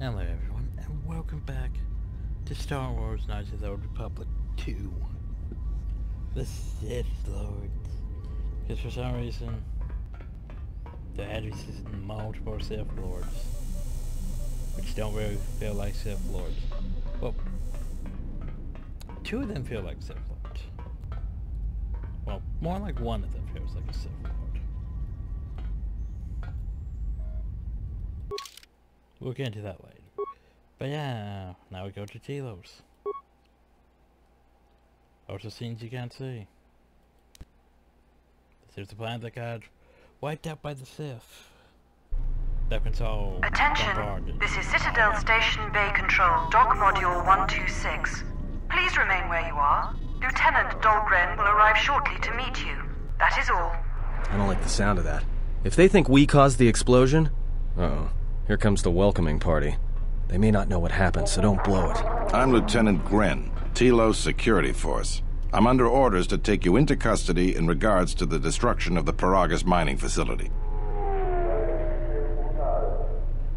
Hello everyone, and welcome back to Star Wars Knights of the Old Republic 2. The Sith Lords. Because for some reason, the address is multiple Sith Lords. Which don't really feel like Sith Lords. Well, two of them feel like Sith Lords. Well, more like one of them feels like a Sith Lord. We'll get into that later. But yeah, now we go to Telos. Also scenes you can't see. This is the planet that got wiped out by the Sith. Weapons all Attention, bombarded. this is Citadel Station Bay Control, Dock Module 126. Please remain where you are. Lieutenant Dahlgren will arrive shortly to meet you. That is all. I don't like the sound of that. If they think we caused the explosion, uh oh, here comes the welcoming party. They may not know what happened, so don't blow it. I'm Lieutenant Grenn, Telos Security Force. I'm under orders to take you into custody in regards to the destruction of the Peragus mining facility.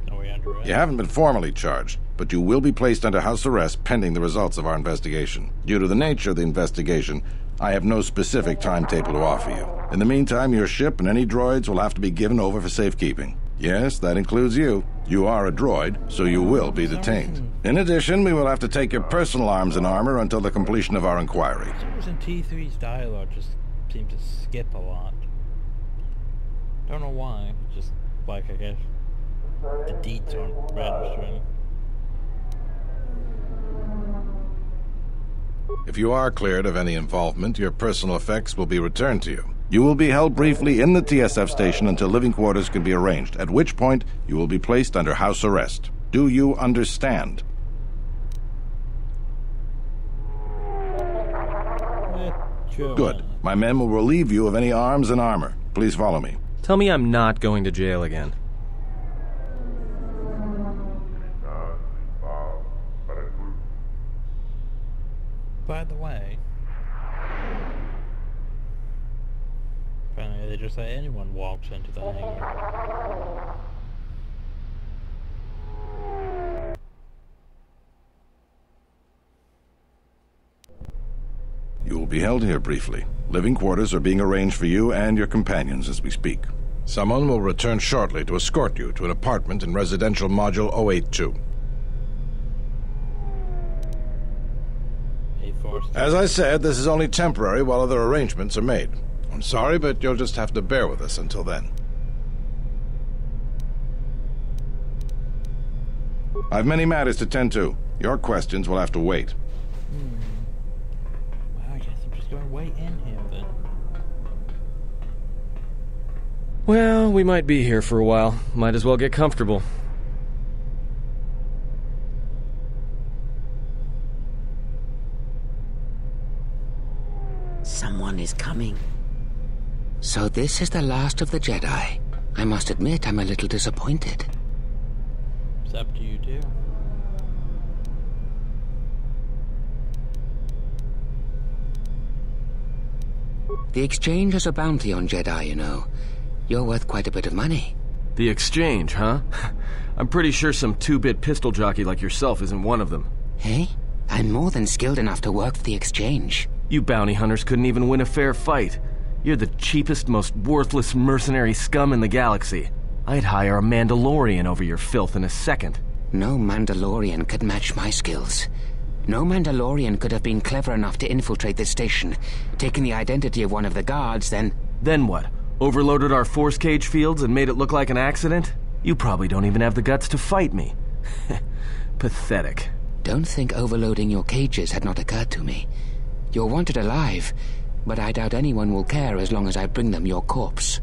Are we under? You haven't been formally charged, but you will be placed under house arrest pending the results of our investigation. Due to the nature of the investigation, I have no specific timetable to offer you. In the meantime, your ship and any droids will have to be given over for safekeeping. Yes, that includes you. You are a droid, so you will be detained. In addition, we will have to take your personal arms and armor until the completion of our inquiry. For some reason T3's dialogue just seems to skip a lot. Don't know why. Just like I guess the deets aren't registering. If you are cleared of any involvement, your personal effects will be returned to you. You will be held briefly in the TSF station until living quarters can be arranged, at which point you will be placed under house arrest. Do you understand? Good. My men will relieve you of any arms and armor. Please follow me. Tell me I'm not going to jail again. By the way, they just say anyone walks into the hangar. You will be held here briefly. Living quarters are being arranged for you and your companions as we speak. Someone will return shortly to escort you to an apartment in residential module 082. A force. As I said, this is only temporary while other arrangements are made. I'm sorry, but you'll just have to bear with us until then. I've many matters to tend to. Your questions will have to wait. Hmm. Well, I guess I'm just going to wait in here then. Well, we might be here for a while. Might as well get comfortable. Someone is coming. So this is the last of the Jedi. I must admit I'm a little disappointed. It's up to you too. The exchange has a bounty on Jedi, you know. You're worth quite a bit of money. The exchange, huh? I'm pretty sure some two-bit pistol jockey like yourself isn't one of them. Hey? I'm more than skilled enough to work for the exchange. You bounty hunters couldn't even win a fair fight. You're the cheapest, most worthless mercenary scum in the galaxy. I'd hire a Mandalorian over your filth in a second. No Mandalorian could match my skills. No Mandalorian could have been clever enough to infiltrate this station, taking the identity of one of the guards, then. Then what? Overloaded our force cage fields and made it look like an accident? You probably don't even have the guts to fight me. Pathetic. Don't think overloading your cages had not occurred to me. You're wanted alive, but I doubt anyone will care as long as I bring them your corpse.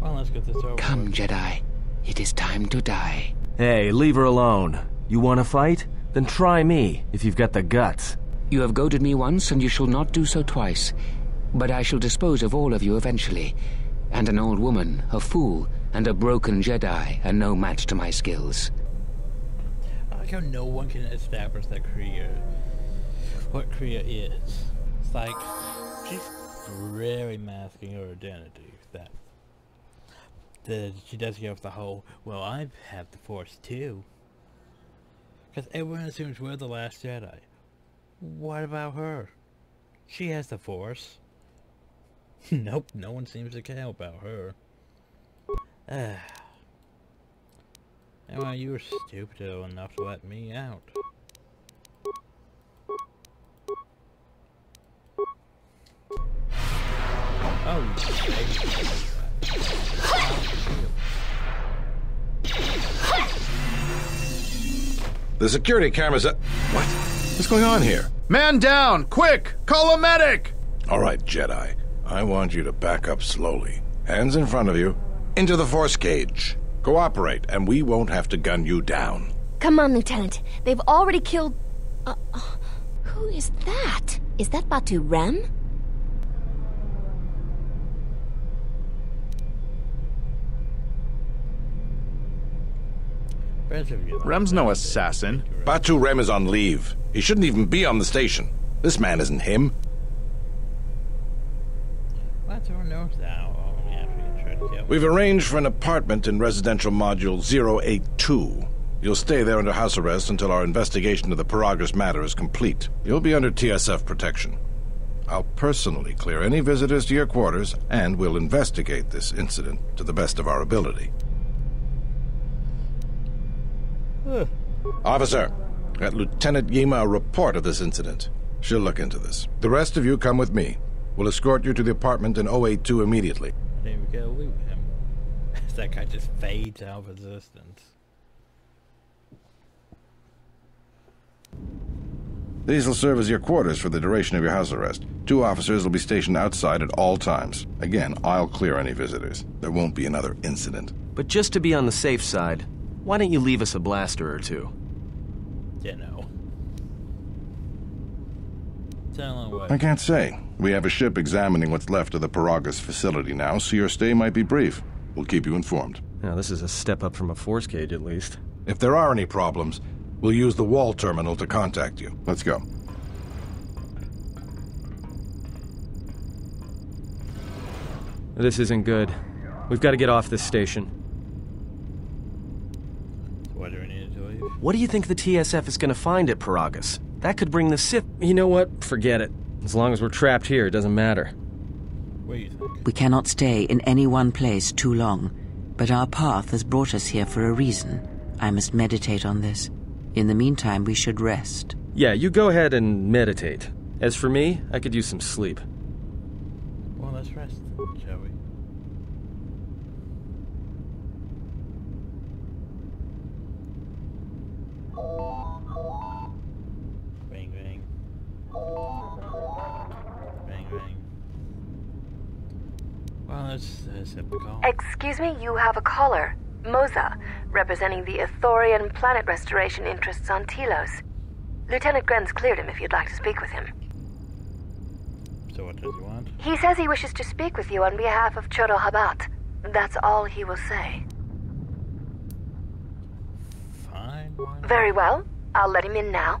Well, let's get this over. Come, with. Jedi. It is time to die. Hey, leave her alone. You want to fight? Then try me, if you've got the guts. You have goaded me once, and you shall not do so twice. But I shall dispose of all of you eventually. And an old woman, a fool, and a broken Jedi are no match to my skills. I like how no one can establish that Kreia, what Kreia is. It's like she's very masking her identity. That she does with the whole, well, I have the Force too. Because everyone assumes we're the last Jedi. What about her? She has the Force. nope, no one seems to care about her. Ah. Anyway, you were stupid enough to let me out. Oh, The security cameras are. What? What's going on here? Man down! Quick! Call a medic! All right, Jedi. I want you to back up slowly. Hands in front of you. Into the force cage. Cooperate, and we won't have to gun you down. Come on, Lieutenant. They've already killed. Uh, uh, who is that? Is that Batu Rem? Rem's no assassin. Batu Rem is on leave. He shouldn't even be on the station. This man isn't him. What's our nose now? Oh, yeah, we can try to kill. We've arranged for an apartment in residential module 082. You'll stay there under house arrest until our investigation of the Peragus matter is complete. You'll be under TSF protection. I'll personally clear any visitors to your quarters, and we'll investigate this incident to the best of our ability. Officer, get Lieutenant Yima a report of this incident. She'll look into this. The rest of you come with me. We'll escort you to the apartment in 082 immediately. Then we gotta loot him. that guy just fades out of existence. These will serve as your quarters for the duration of your house arrest. Two officers will be stationed outside at all times. Again, I'll clear any visitors. There won't be another incident. But just to be on the safe side, why don't you leave us a blaster or two? Yeah, no. Tell him what. I can't say. We have a ship examining what's left of the Peragus facility now, so your stay might be brief. We'll keep you informed. Now, this is a step up from a force cage, at least. If there are any problems, we'll use the wall terminal to contact you. Let's go. This isn't good. We've got to get off this station. What do we need to leave? What do you think the TSF is going to find at Peragus? That could bring the Sith. You know what? Forget it. As long as we're trapped here, it doesn't matter. What do you think? We cannot stay in any one place too long, but our path has brought us here for a reason. I must meditate on this. In the meantime, we should rest. Yeah, you go ahead and meditate. As for me, I could use some sleep. Excuse me, you have a caller. Moza, representing the Ithorian planet restoration interests on Telos. Lieutenant Grenn's cleared him if you'd like to speak with him. So what does he want? He says he wishes to speak with you on behalf of Chodo Habat. That's all he will say. Fine. Very well. I'll let him in now.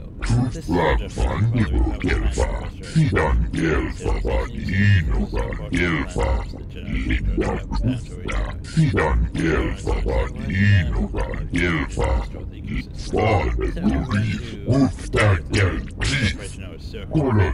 Tuflakva Nibogelva, Sidangelva Vadinova Gelva, Linda Tufla, Sidangelva Vadinova Gelva, Svada Duri, Ufta Gelkis, Kola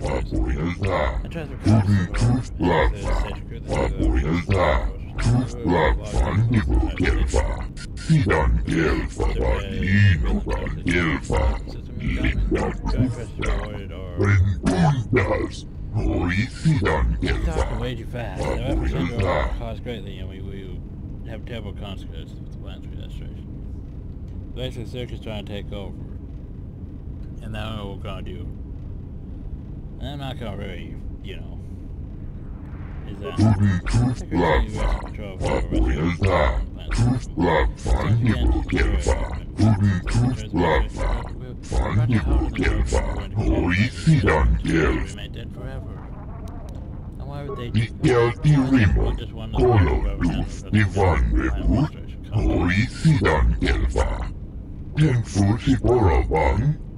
Vaporita. Hoodie Truth Plasma. Vaporita. Truth Plasma Nipple Delpha. Sidan Delpha Valino Delpha. Linda Truthda. Rentundas. Rory Sidan Delpha. Vaporita. Cost greatly and we will have terrible consequences with the plans we destroyed. Basically, the circus trying to take over. And now oh what we're gonna do and I'm not gonna really, you know... Is that... Secretary of US control for the rest of the plans. Since we can't destroy it, remain dead forever. And why would they do that? We just want to know whoever handles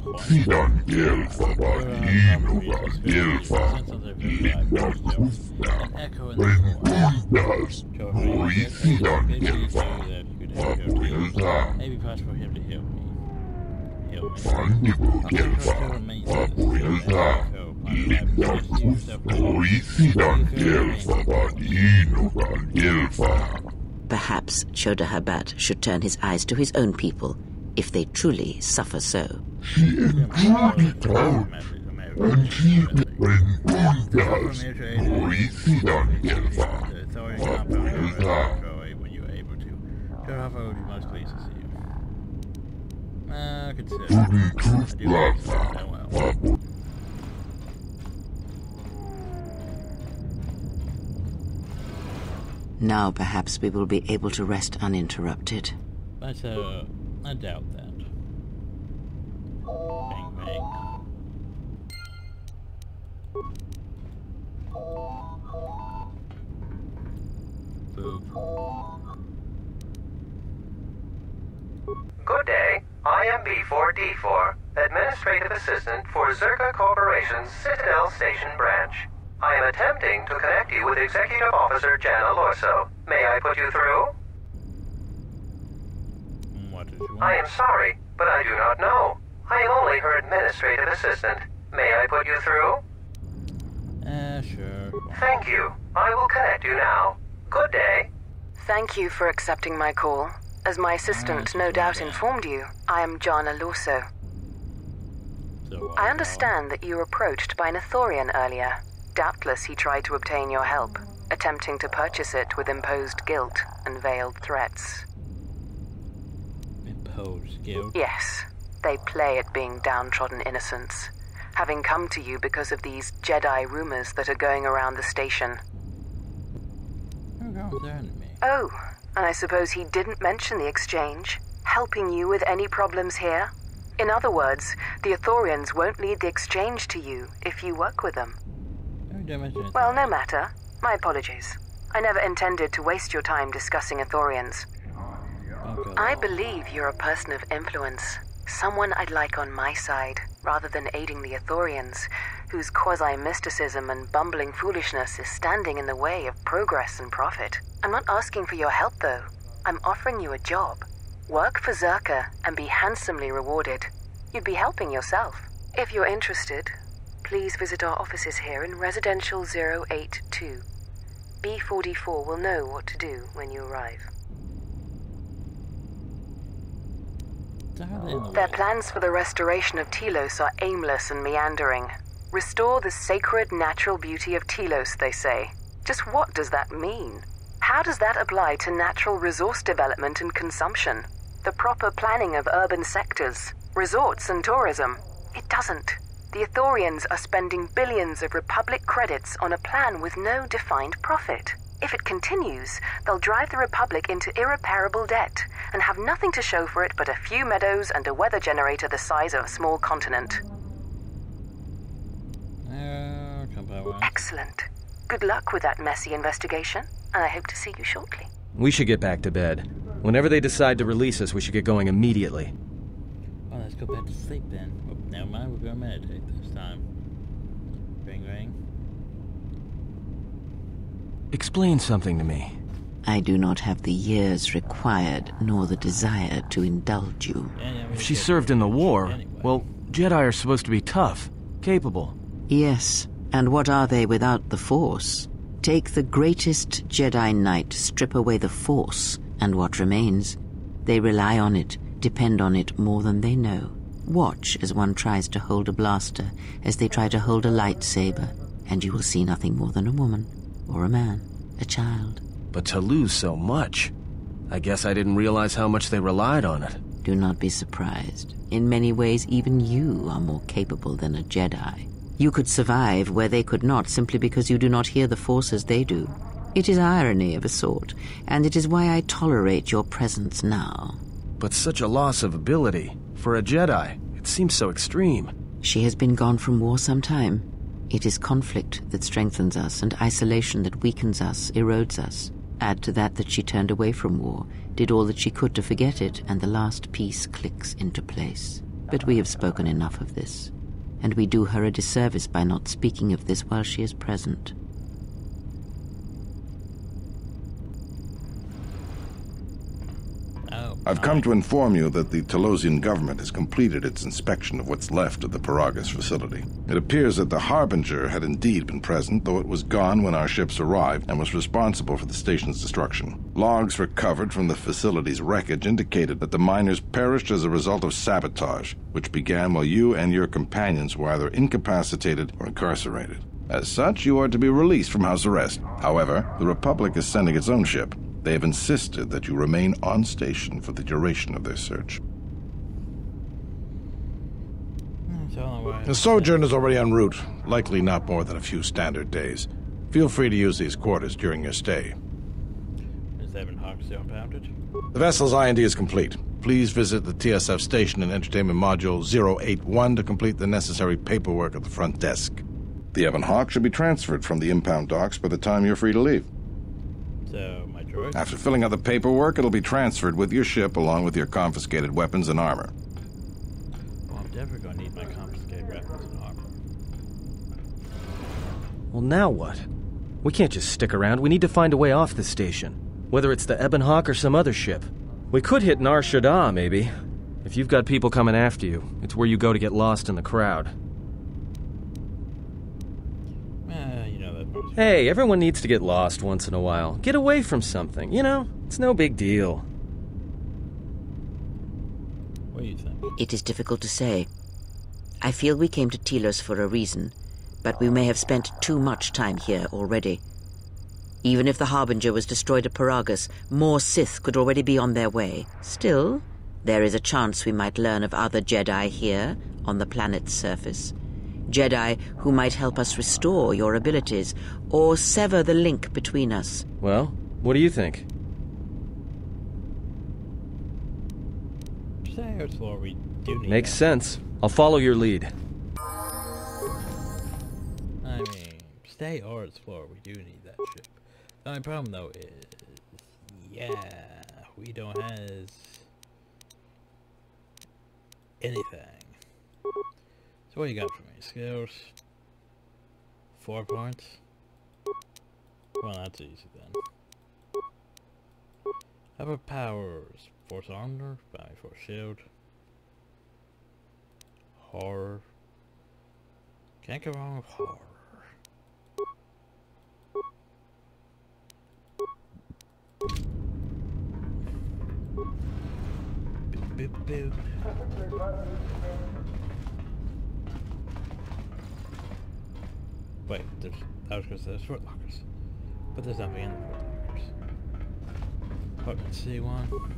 point. An echo in the Maybe pass for him to help me. Help me. I'll take her to remain this. Echo, Perhaps Chodo Habat should turn his eyes to his own people, if they truly suffer so. When you are able to. Jarafa would be most pleased to see you. Uh, consider. I do understand that well. Now perhaps we will be able to rest uninterrupted. But, uh, I doubt that. Bang, bang. Boop. Good day. I am B4D4, Administrative Assistant for Czerka Corporation's Citadel Station branch. I am attempting to connect you with Executive Officer Jana Lorso. May I put you through? What did you want? I am sorry, but I do not know. I am only her administrative assistant. May I put you through? Eh, sure. Thank you. I will connect you now. Good day. Thank you for accepting my call. As my assistant no doubt informed you, I am Jana Lorso. So, uh, I understand that you were approached by an Ithorian earlier. Doubtless he tried to obtain your help, attempting to purchase it with imposed guilt and veiled threats. Imposed guilt. Yes, they play at being downtrodden innocents, having come to you because of these Jedi rumors that are going around the station. Who goes there to me? Oh, and I suppose he didn't mention the exchange, helping you with any problems here? In other words, the Ithorians won't lead the exchange to you if you work with them. Who did mention it? Well, no matter. My apologies. I never intended to waste your time discussing Ithorians. Okay. I believe you're a person of influence. Someone I'd like on my side, rather than aiding the Ithorians, whose quasi mysticism and bumbling foolishness is standing in the way of progress and profit. I'm not asking for your help, though. I'm offering you a job. Work for Czerka and be handsomely rewarded. You'd be helping yourself. If you're interested, please visit our offices here in Residential 082. B44 will know what to do when you arrive. So how are they in the Their plans for the restoration of Telos are aimless and meandering. Restore the sacred natural beauty of Telos, they say. Just what does that mean? How does that apply to natural resource development and consumption? The proper planning of urban sectors, resorts, and tourism? It doesn't. The Ithorians are spending billions of Republic credits on a plan with no defined profit. If it continues, they'll drive the Republic into irreparable debt and have nothing to show for it but a few meadows and a weather generator the size of a small continent. Uh, come by one. Excellent. Good luck with that messy investigation, and I hope to see you shortly. We should get back to bed. Whenever they decide to release us, we should get going immediately. Well, let's go back to sleep then. Oh, never mind, we're gonna meditate this time. Ring ring. Explain something to me. I do not have the years required, nor the desire to indulge you. If she served in the war, well, Jedi are supposed to be tough, capable. Yes, and what are they without the Force? Take the greatest Jedi Knight, strip away the Force, and what remains? They rely on it, depend on it more than they know. Watch as one tries to hold a blaster, as they try to hold a lightsaber, and you will see nothing more than a woman, or a man, a child. But to lose so much, I guess I didn't realize how much they relied on it. Do not be surprised. In many ways, even you are more capable than a Jedi. You could survive where they could not simply because you do not hear the Force as they do. It is irony of a sort, and it is why I tolerate your presence now. But such a loss of ability. For a Jedi, it seems so extreme. She has been gone from war some time. It is conflict that strengthens us, and isolation that weakens us, erodes us. Add to that that she turned away from war, did all that she could to forget it, and the last piece clicks into place. But we have spoken enough of this, and we do her a disservice by not speaking of this while she is present. Oh. I've come to inform you that the Telosian government has completed its inspection of what's left of the Peragus facility. It appears that the Harbinger had indeed been present, though it was gone when our ships arrived and was responsible for the station's destruction. Logs recovered from the facility's wreckage indicated that the miners perished as a result of sabotage, which began while you and your companions were either incapacitated or incarcerated. As such, you are to be released from house arrest. However, the Republic is sending its own ship. They have insisted that you remain on station for the duration of their search. That's all I The sojourn is already en route, likely not more than a few standard days. Feel free to use these quarters during your stay. Is Ebon Hawk still impounded? The vessel's IND is complete. Please visit the TSF station and entertainment module 081 to complete the necessary paperwork at the front desk. The Ebon Hawk should be transferred from the impound docks by the time you're free to leave. So, my droid? After filling out the paperwork, it'll be transferred with your ship along with your confiscated weapons and armor. Well, I'm definitely gonna need my confiscated weapons and armor. Well, now what? We can't just stick around. We need to find a way off the station. Whether it's the Ebonhawk or some other ship. We could hit Nar Shaddaa, maybe. If you've got people coming after you, it's where you go to get lost in the crowd. Eh, you know that most Hey, everyone needs to get lost once in a while. Get away from something, you know? It's no big deal. What do you think? It is difficult to say. I feel we came to Telos for a reason, but we may have spent too much time here already. Even if the Harbinger was destroyed at Peragus, more Sith could already be on their way. Still, there is a chance we might learn of other Jedi here, on the planet's surface. Jedi who might help us restore your abilities, or sever the link between us. Well, what do you think? Say it's what we do need. Makes sense. I'll follow your lead. I mean, stay or explore. We do need that ship. The only problem though is, yeah, we don't have anything. So what you got for me? Skills? Four points? Well, that's easy then. About powers? Force armor, bounty force shield, horror. Can't go wrong with horror. Boop, boop. Wait, there's. I was gonna say there's foot lockers. But there's nothing in the foot lockers. Fucking C1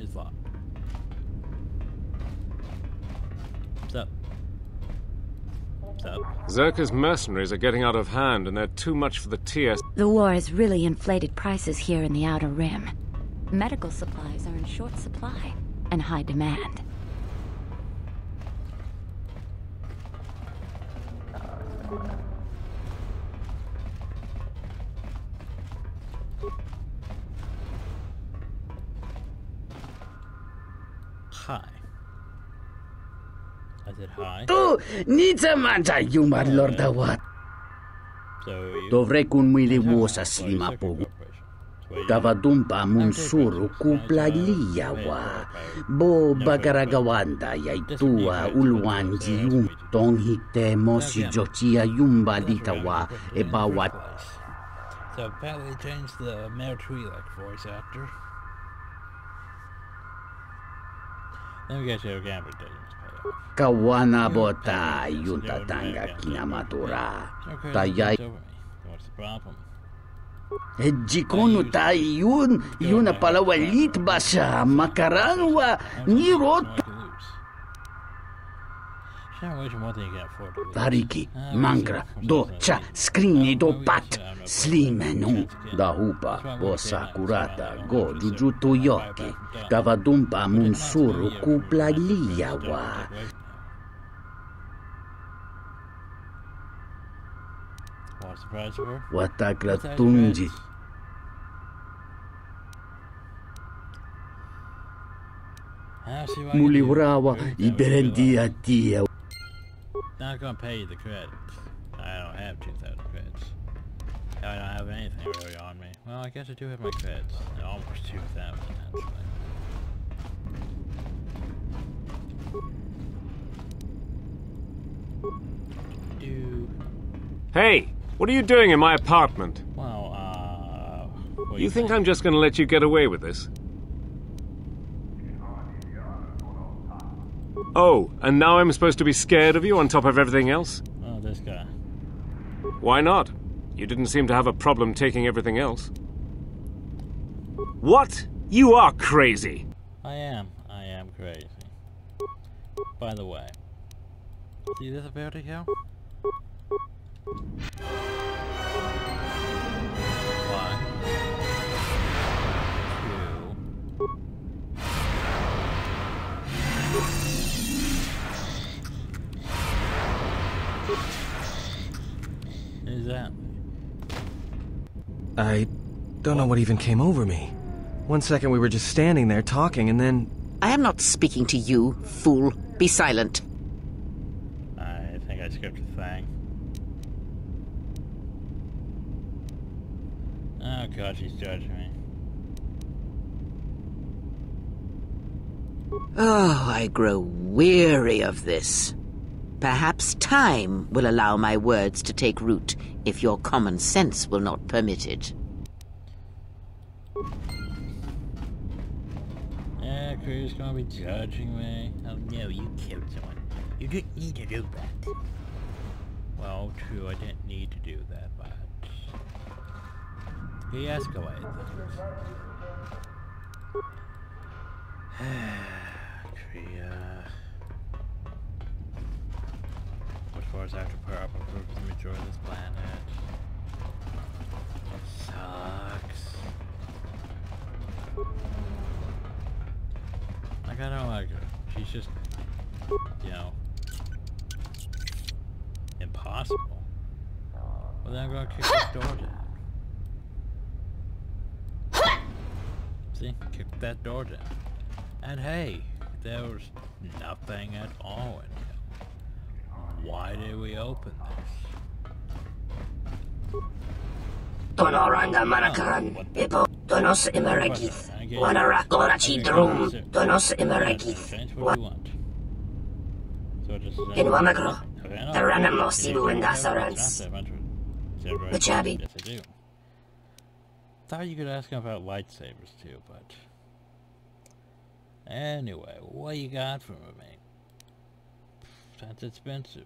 is locked. What's up? What's up? Czerka's mercenaries are getting out of hand, and they're too much for the TS. The war has really inflated prices here in the Outer Rim. Medical supplies are in short supply and high demand. I said hi. Tu, ni chamanta yuma lord what? Dovrei mwili wosa slima pogu. Tavadumpa munsuru kuplaliyawa. Bo bagaragawanda yaitua ulwanji yum tonghite mosi jochia yumba litawa e bawat. So apparently they changed the Mayor Twi'lek voice actor. Let me get you a gambling payoff. Kawana bota yunta tanga kinamatura. Okay, Tayay it's over me. What's the problem? Jikono tayo yun, yun na pala walit ba siya makarangwa ni rot do pat, slime no, da hupa, o sakurata, go, jujuto yoki, kavadumpa munsuru kupla liyawa. What's the price for? Watakla tunji, I'll see what I can do. mulibrawa, Here we go, iberendia tia. I'm not gonna pay you the credits. I don't have 2,000 credits. I don't have anything really on me. Well, I guess I do have my credits. Almost 2,000, actually. Do. Hey, what are you doing in my apartment? Well, uh. do You think I'm just going to let you get away with this? Oh, and now I'm supposed to be scared of you on top of everything else? Oh, this guy. Why not? You didn't seem to have a problem taking everything else. What? You are crazy! I am. I am crazy. By the way, see this ability here? One, two, is that? I don't know what even came over me. One second we were just standing there talking, and then I am not speaking to you, fool. Be silent. I think I skipped a thing. Oh god, she's judging me. Oh, I grow weary of this. Perhaps time will allow my words to take root if your common sense will not permit it. Yeah, Crew's gonna be judging me. Oh no, you killed someone. You didn't need to do that. Well, true, I didn't need to do that, but... He escalated things. Tria... Far as after power up improves the majority of this planet. Sucks. Like, I don't like her. She's just, you know, impossible. Well, then I'm gonna kick this door down. See? Kick that door down. And hey, there was nothing at all in here. Why did we open this? Tonoranga Marakan, Donos Wanarakorachi Drum, Donos Imeregith, What do you want? So just uh, In Wamagro, Taranamo Sibu and Dasarans. Machabi. Yes, I do. Thought you could ask him about lightsabers too, but anyway, what you got from me? That's expensive.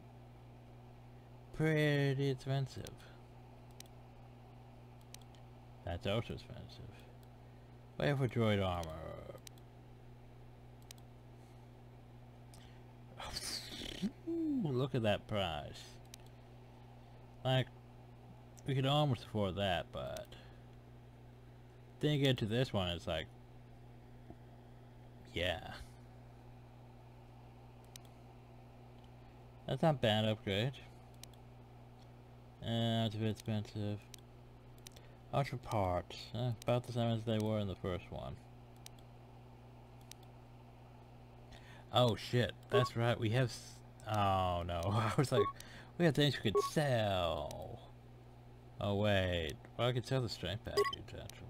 Pretty expensive. That's also expensive. Wait for droid armor. Look at that price. Like, we could almost afford that, but then you get to this one, it's like, yeah. That's not bad upgrade. Uh, it's a bit expensive. Ultra parts, uh, about the same as they were in the first one. Oh shit, that's right, we have... Oh no, I was like, we have things we could sell. Oh wait, well I could sell the strength package actually.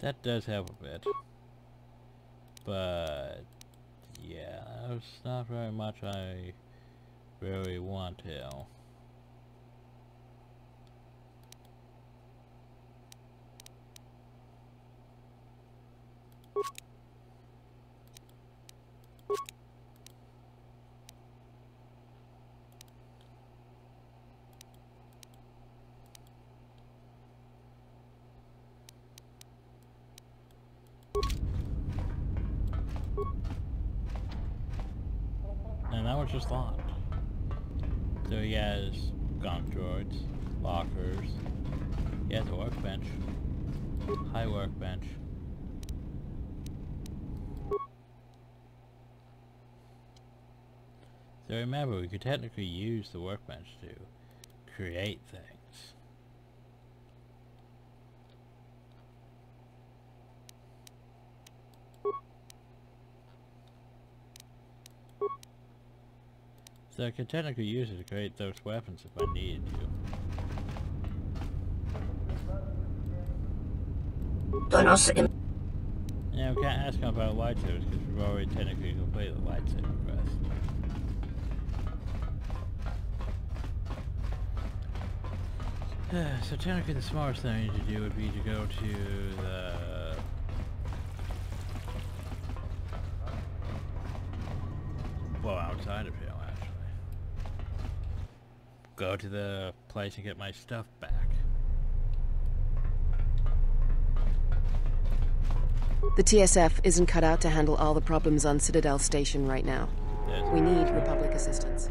That does help a bit. But yeah, that's not very much I really want to. Just locked. So he has gun droids, lockers, he has a workbench, high workbench. So remember, we could technically use the workbench to create things. So I could technically use it to create those weapons if I needed to. Yeah, we can't ask him about lightsabers because we've already technically completed the lightsaber quest. so technically the smartest thing I need to do would be to go to the... Well, outside of. Go to the place and get my stuff back. The TSF isn't cut out to handle all the problems on Citadel Station right now. We need Republic assistance.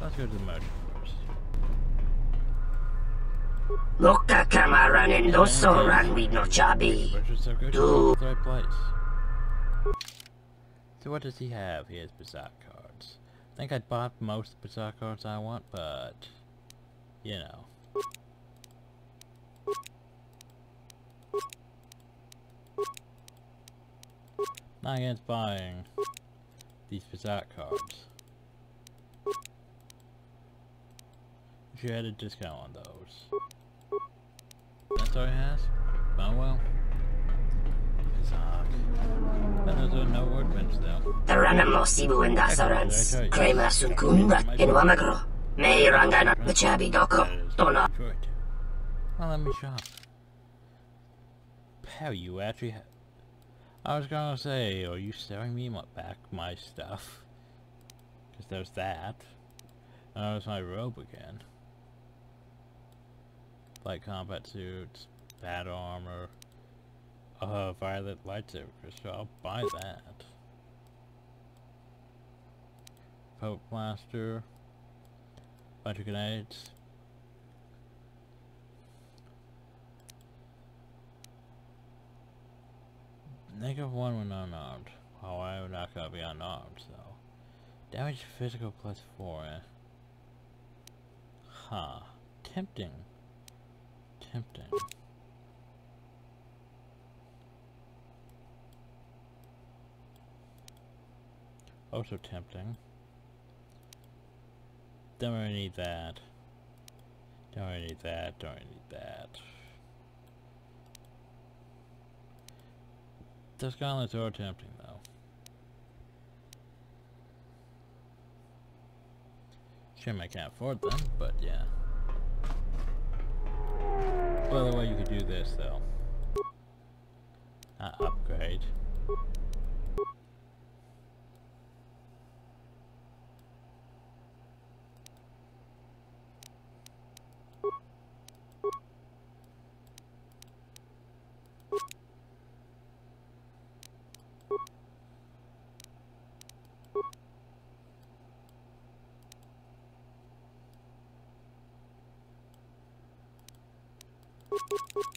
Let's go to the merchant first. Loka kamaran in dosoran we no chabi. Merchant so go to Do. the right place. So what does he have? He has Pazaak cards. I think I bought most of the cards I want, but... You know. Not against buying these Pazaak cards. If you had a discount on those. That's all he has? Oh well. Pazaak. But those are no workbench though. Taranamo sibu in dasarans. Krema sunkunda in wamagro. May rangana the chabi doko. Dona. Well, let me shop. How you actually ha I was gonna say, are you selling me my, back my stuff? Because there's that. And there's my robe again. Light combat suits, bad armor, uh, violet lightsaber crystal. I'll buy that. Poke blaster, bunch of grenades. Negative one when unarmed. Oh, I'm not gonna be unarmed, so. Damage physical plus four. Eh? Huh. Tempting. Tempting. Also tempting. Don't really need that. Don't really need that. Don't really need that. Those gauntlets are tempting, though. Shame I can't afford them, but yeah. By the way, you could do this, though. Not upgrade.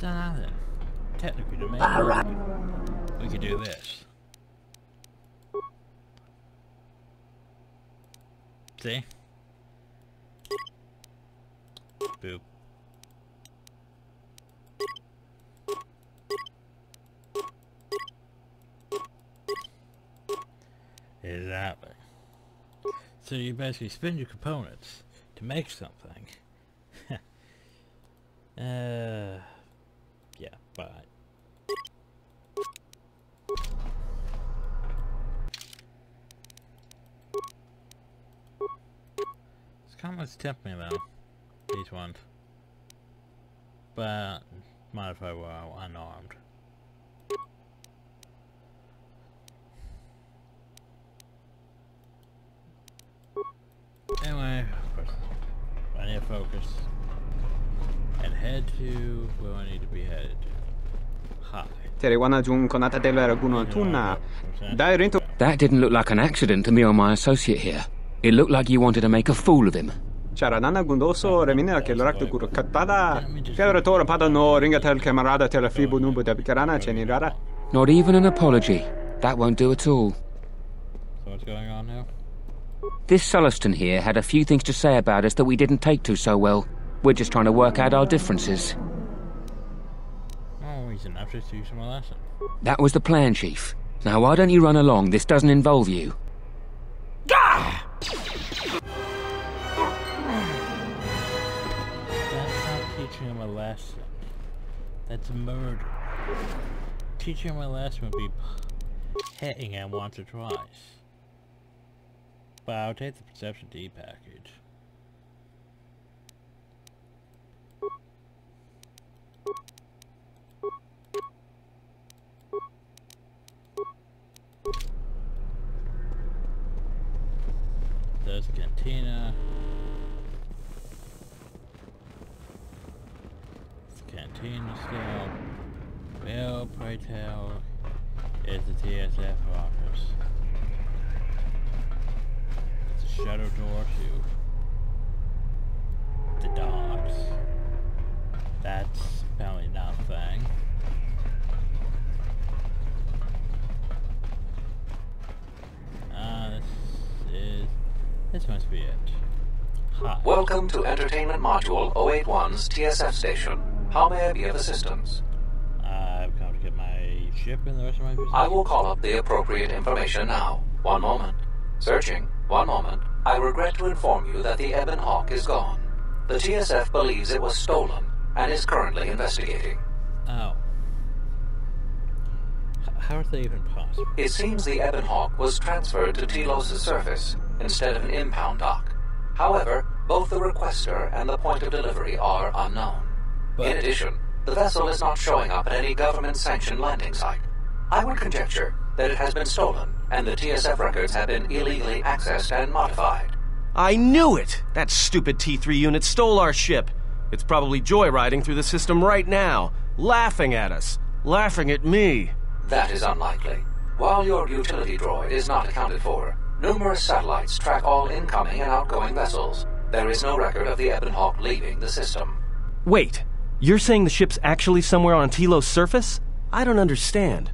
Done then. technically to make Alright. we could do this. See? Boop. Exactly. So you basically spin your components to make something. uh, yeah, but it's kind of what's tempting me though. These ones, but might if uh, I were unarmed. Anyway, of course, I need to focus and head to where I need to be headed. Hi. Teriwana jun konata delera guno tuna. That didn't look like an accident to me or my associate here. It looked like you wanted to make a fool of him. Charanana gundoso remina ke lorak guru katada. Kedra tora pada ringa tel camarada tel fibu nubu de bikarana chenirara. Not even an apology. That won't do at all. So what's going on now? This Sullustan here had a few things to say about us that we didn't take to so well. We're just trying to work out our differences. Oh, he's enough just to teach him a lesson. That was the plan, Chief. Now why don't you run along? This doesn't involve you. That's lesson. That's murder. Teaching my lesson would be hitting him once or twice. But I'll take the Perception D package. There's cantina. It's a cantina still. Well, pray tell, is the TSF office. It's a shadow door to the docks. That's apparently nothing. Ah, this is. This must be it. Hi. Welcome to Entertainment Module 081's TSF station. How may I be of assistance? I've come to get my ship and the rest of my business. I will call up the appropriate information now. One moment. Searching. One moment. I regret to inform you that the Ebon Hawk is gone. The TSF believes it was stolen and is currently investigating. Oh. H- how is that even possible? It seems the Ebon Hawk was transferred to Telos' surface instead of an impound dock. However, both the requester and the point of delivery are unknown. In addition, the vessel is not showing up at any government-sanctioned landing site. I would conjecture that it has been stolen, and the TSF records have been illegally accessed and modified. I knew it! That stupid T3 unit stole our ship. It's probably joyriding through the system right now, laughing at us, laughing at me. That is unlikely. While your utility droid is not accounted for, numerous satellites track all incoming and outgoing vessels. There is no record of the Ebon Hawk leaving the system. Wait, you're saying the ship's actually somewhere on Telos' surface? I don't understand.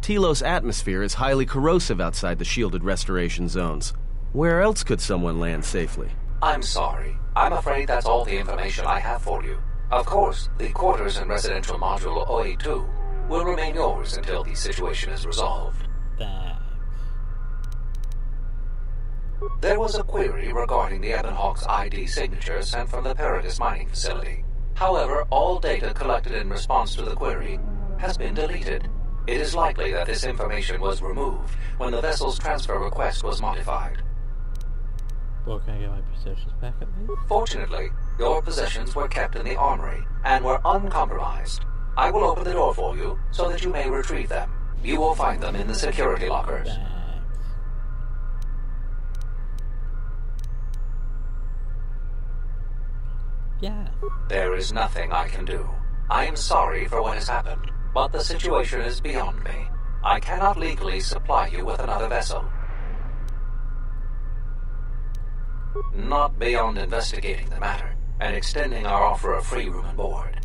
Telos' atmosphere is highly corrosive outside the shielded restoration zones. Where else could someone land safely? I'm sorry. I'm afraid that's all the information I have for you. Of course, the quarters and residential module OA2 will remain yours until the situation is resolved. Thanks. There was a query regarding the Ebon Hawk's ID signature sent from the Peragus mining facility. However, all data collected in response to the query has been deleted. It is likely that this information was removed when the vessel's transfer request was modified. Well, can I get my possessions back at me? Fortunately, your possessions were kept in the armory and were uncompromised. I will open the door for you so that you may retrieve them. You will find them in the security lockers. Yeah. There is nothing I can do. I am sorry for what has happened, but the situation is beyond me. I cannot legally supply you with another vessel. Not beyond investigating the matter and extending our offer of free room and board.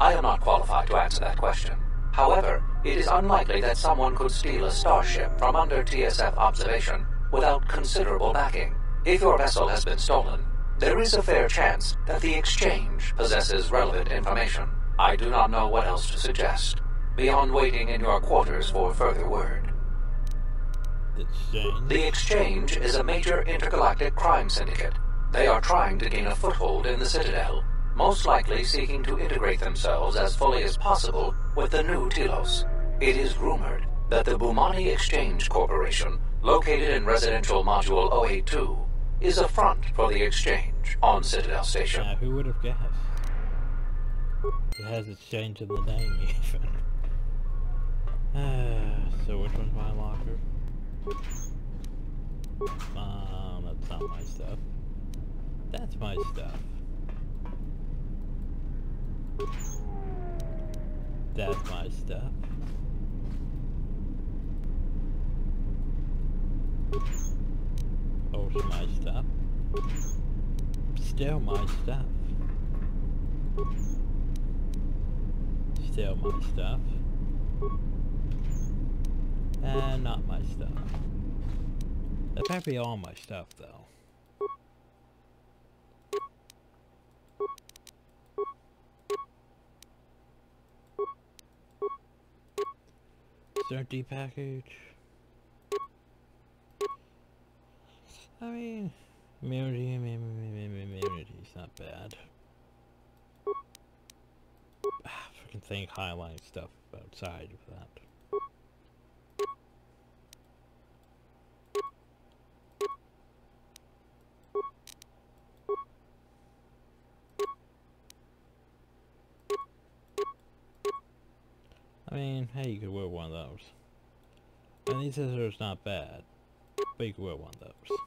I am not qualified to answer that question. However, it is unlikely that someone could steal a starship from under TSF observation without considerable backing. If your vessel has been stolen, there is a fair chance that the exchange possesses relevant information. I do not know what else to suggest, beyond waiting in your quarters for further word. Exchange? The Exchange is a major intergalactic crime syndicate. They are trying to gain a foothold in the Citadel, most likely seeking to integrate themselves as fully as possible with the new Telos. It is rumored that the Bumani Exchange Corporation, located in residential module 082, is a front for the Exchange on Citadel Station. Who would have guessed? It has exchange in the name, even. Uh, so which one's my locker? Um, that's not my stuff. That's my stuff. That's my stuff. Oh, my stuff. Steal my stuff. Steal my stuff. And not my stuff. That might be all my stuff, though. Empty package. I mean, immunity, immunity is not bad. Ah, freaking think highlight stuff outside of that. I mean, hey, you could wear one of those. And these scissors not bad, but you could wear one of those.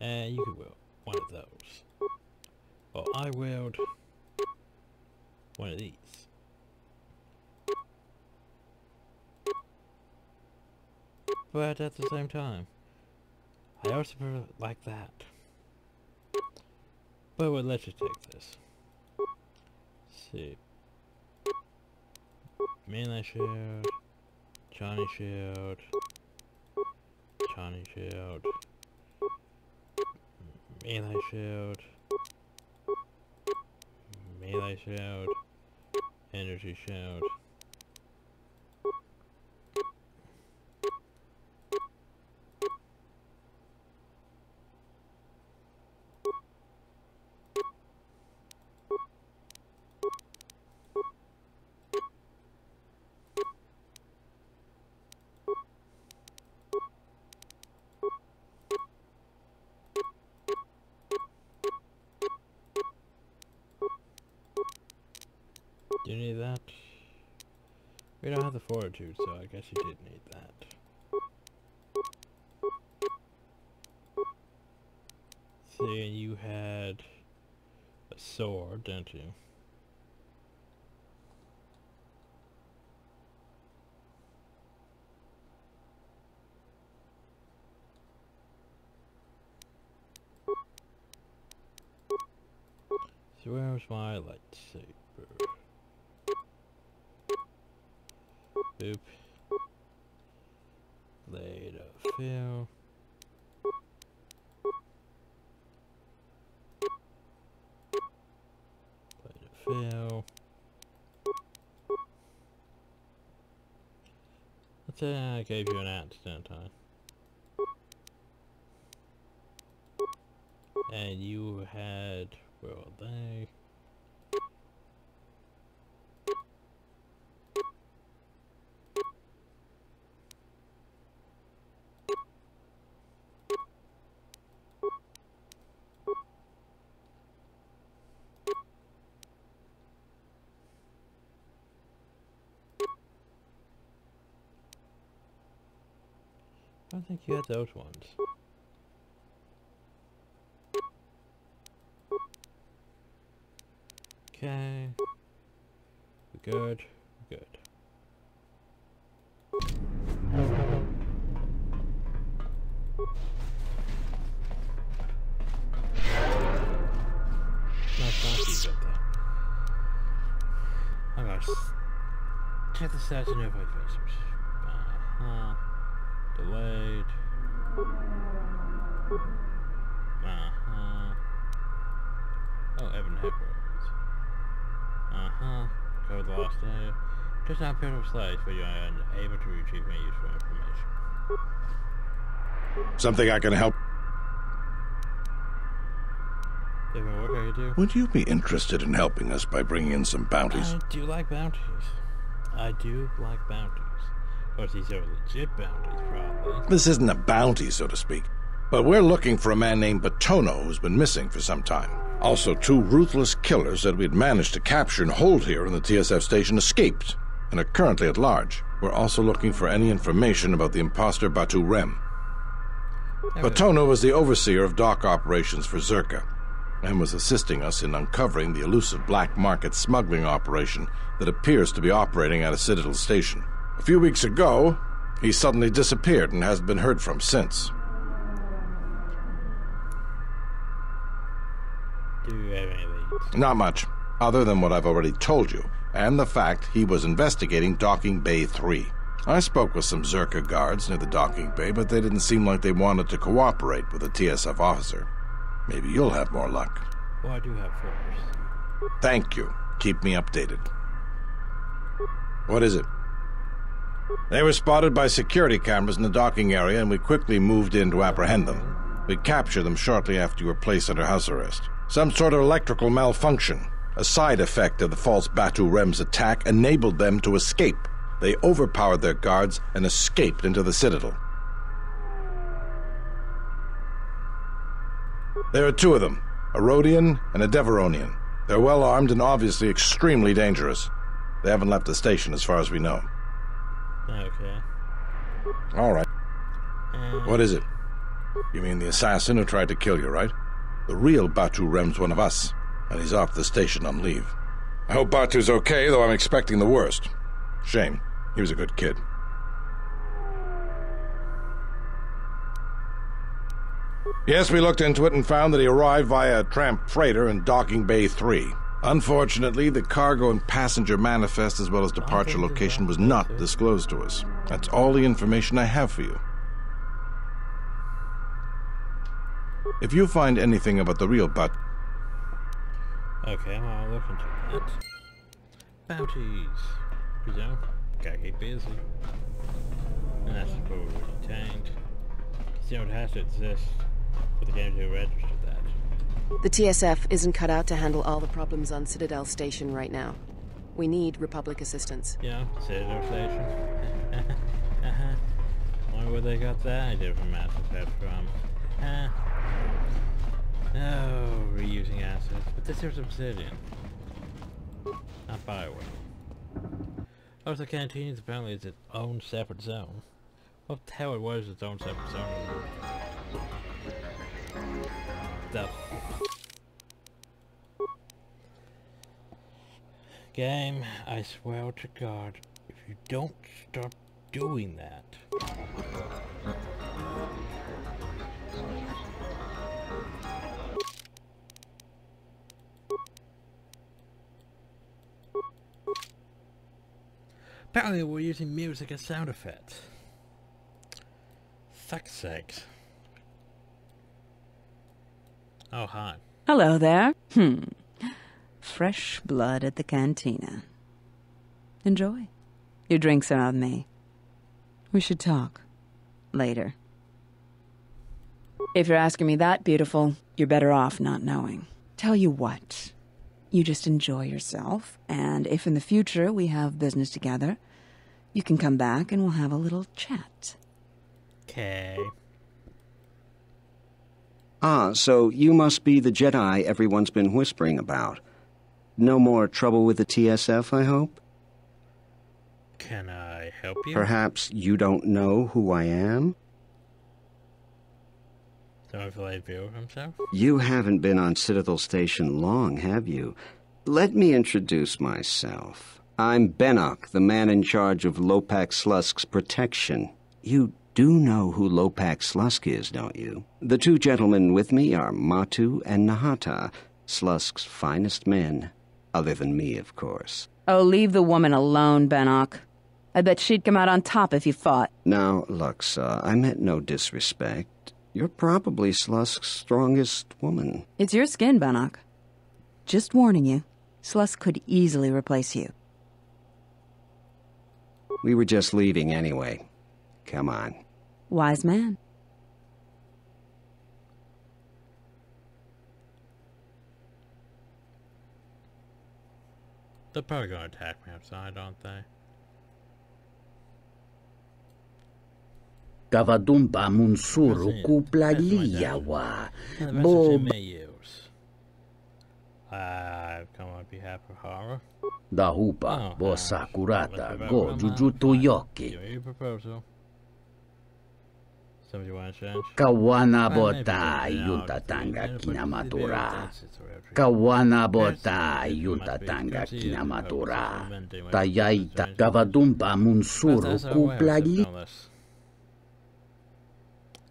And you could wear one of those. Well, I wield one of these. But at the same time, I also prefer like that. But well, let's just take this. See. Melee shield, Johnny shield, Johnny shield, melee shield, melee shield, energy shield. Do you need that? We don't have the fortitude, so I guess you did need that. See, you had a sword, didn't you? So where's my lightsaber? Boop. Of fill. Of fill. Let's say I gave you an axe, didn't I? And you had, where are they? I don't think you had those ones. Okay. We're good. We're good. Nice, that. course. Check of notified visitors. Uh-huh. Delayed. Uh-huh. Oh, Evan headquarters. Uh-huh. Code lost data. Just not appear to slides, but you are unable to retrieve any useful information. Something I can help. Different work I could do? Would you be interested in helping us by bringing in some bounties? I do like bounties. I do like bounties. Of course, these are legit bounties, probably. This isn't a bounty, so to speak. But we're looking for a man named Batono who's been missing for some time. Also, two ruthless killers that we'd managed to capture and hold here in the TSF station escaped and are currently at large. We're also looking for any information about the imposter Batu Rem. Batono was the overseer of dock operations for Czerka and was assisting us in uncovering the elusive black market smuggling operation that appears to be operating at a Citadel station. A few weeks ago, he suddenly disappeared and hasn't been heard from since. Do you have any leads? Not much, other than what I've already told you, and the fact he was investigating Docking Bay 3. I spoke with some Czerka guards near the docking bay, but they didn't seem like they wanted to cooperate with a TSF officer. Maybe you'll have more luck. Well, I do have first. Thank you. Keep me updated. What is it? They were spotted by security cameras in the docking area, and we quickly moved in to apprehend them. We captured them shortly after you were placed under house arrest. Some sort of electrical malfunction, a side effect of the false Batu Rem's attack, enabled them to escape. They overpowered their guards and escaped into the Citadel. There are two of them, a Rodian and a Devaronian. They're well armed and obviously extremely dangerous. They haven't left the station as far as we know. Okay. All right. Um, What is it? You mean the assassin who tried to kill you, right? The real Batu Rem's one of us, and he's off the station on leave. I hope Batu's okay, though I'm expecting the worst. Shame. He was a good kid. Yes, we looked into it and found that he arrived via a tramp freighter in Docking Bay 3. Unfortunately, the cargo and passenger manifest as well as departure location was not disclosed to us. That's all the information I have for you. If you find anything about the real Bat, Okay, I'll look into that. Bounties. You know, gotta keep busy. And that's what we're detained. You know, it has to exist for the game to register that. The TSF isn't cut out to handle all the problems on Citadel Station right now. We need Republic assistance. Know, Citadel Station. uh-huh. They got that idea from Mass Effect from. Huh. No, reusing assets. But this here's Obsidian. Not Bioware. Oh, so Canteen apparently is its own separate zone. What the hell it was its own separate zone? The game, I swear to God, if you don't stop doing that. Apparently we're using music as sound effects. Fuck's sakes. Oh, hi. Hello there. Hmm. Fresh blood at the cantina. Enjoy. Your drinks are on me. We should talk. Later. If you're asking me that, beautiful, you're better off not knowing. Tell you what. You just enjoy yourself, and if in the future we have business together, you can come back and we'll have a little chat. Okay. Ah, so you must be the Jedi everyone's been whispering about. No more trouble with the TSF, I hope? Can I help you? Perhaps you don't know who I am? Someone feel like view himself? You haven't been on Citadel Station long, have you? Let me introduce myself. I'm Benok, the man in charge of Lopak Slusk's protection. You do know who Lopak Slusk is, don't you? The two gentlemen with me are Matu and Nahata, Slusk's finest men, other than me, of course. Oh, leave the woman alone, Benok. I bet she'd come out on top if you fought. Now, Luxa, I meant no disrespect. You're probably Slusk's strongest woman. It's your skin, Benok. Just warning you, Slusk could easily replace you. We were just leaving anyway. Come on. Wise man. They're probably gonna attack me outside, aren't they? Munsuru kupla liyawa. Bob. I've ah, come on behalf of horror. Dahupa, oh, bo sakurata, go jujutu yoki. Give me your proposal. Somebody want? Kawana bota yuta tanga kinamatura. Kawana bota yuta tanga kinamatura. Tayaita kavadumpa munsuru kupla li.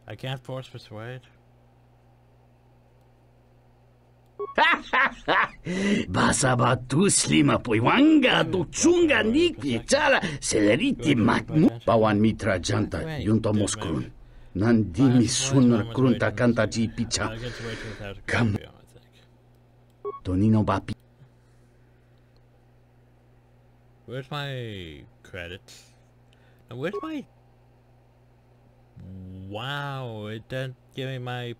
I can't force persuade. Basa batu slima puiwanga do chunga nikli chala seleriti matmu pawan mitra janta yunto moskrun. Nandimi sunar krunta kanta ji picha. Tonino bapi. Where's my credits? And where's my... Wow, it didn't give me my...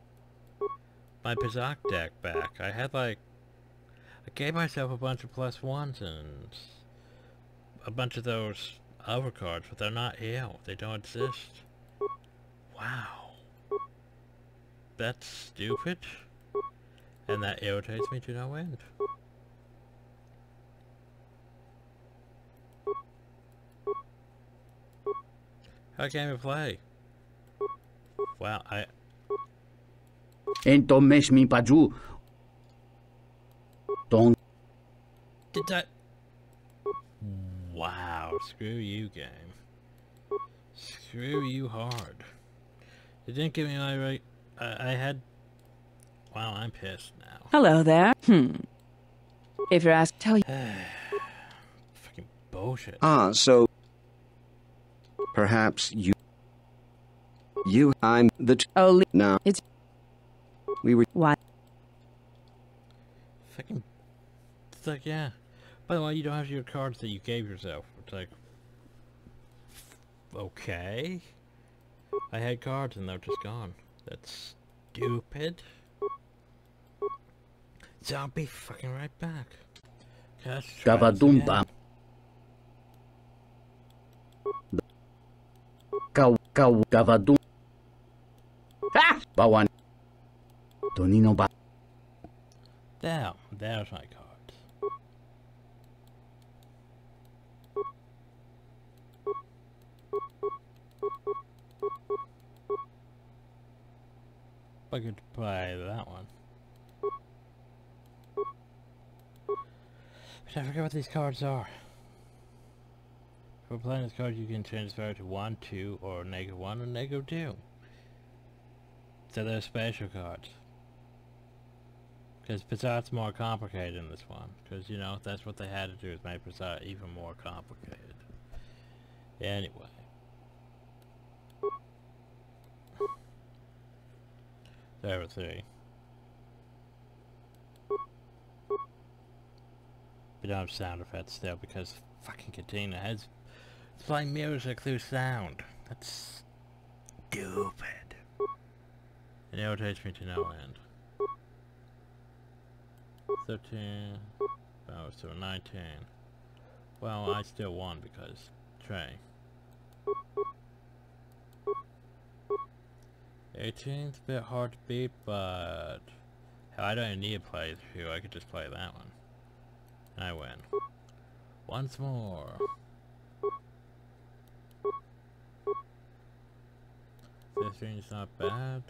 My Pazaak deck back. I had like... I gave myself a bunch of plus ones and... A bunch of those other cards, but they're not here. They don't exist. Wow. That's stupid. And that irritates me to no end. How can we play? Wow, I... Ento mesh mi paju. Don. Did that... Wow, screw you, game. Screw you hard. It didn't give me my right... I, I had... Wow, I'm pissed now. Hello there. Hmm. If you're asked, tell you. Fucking bullshit. Ah, so. Perhaps you. You, I'm the. T- oh, no. It's. We were. Why? Fucking. It's like, yeah. By the way, you don't have your cards that you gave yourself. It's like. Okay. I had cards and they're just gone. That's stupid. So I'll be fucking right back. Kavadumpa. Kau kau kavadum. Ah! Bawan. Tonino ba. There, there's my cards. I could play that one. But I forget what these cards are. For playing this card, you can transfer it to 1, 2, or negative 1 or negative 2. So they're special cards. Because Pazaak's more complicated in this one. Because, you know, that's what they had to do is make Pazaak even more complicated. Anyway. There three. We don't have sound effects still because fucking cantina has playing music through sound. That's stupid. It irritates me to no end. 13. Oh, so 19. Well, I still won because Trey. 18's a bit hard to beat, but I don't need to play through. I could just play that one. I win. Once more. Fifteen's not bad.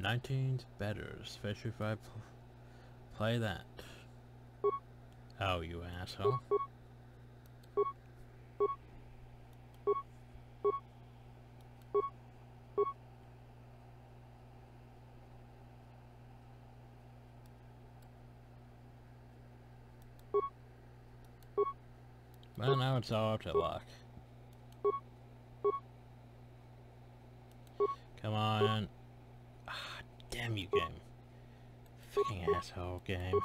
Nineteen's better, especially if I pl play that. Oh, you asshole. Well, now it's all up to luck. Come on. Ah, damn you, game. Fucking asshole game.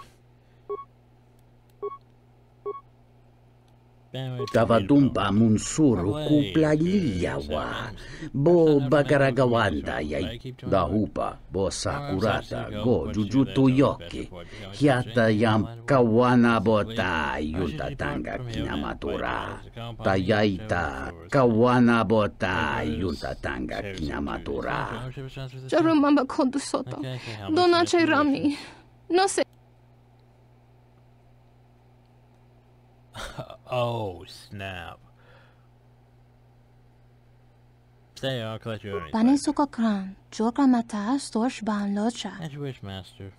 Tavatumpa munsuru kuplaliyawa. Bo bagaragawanda yay. Dahupa bo sakurata go jujutu yoki. Hiata yam kawana bota yunta tanga kinamatura. Tayaita kawana bota yunta tanga kinamatura. Charum mamba kondu soto. Dona rami. No sé. Oh, snap. Stay, I'll collect you anything. Bani sukakran, joka mata storch ban locha. As you wish, master.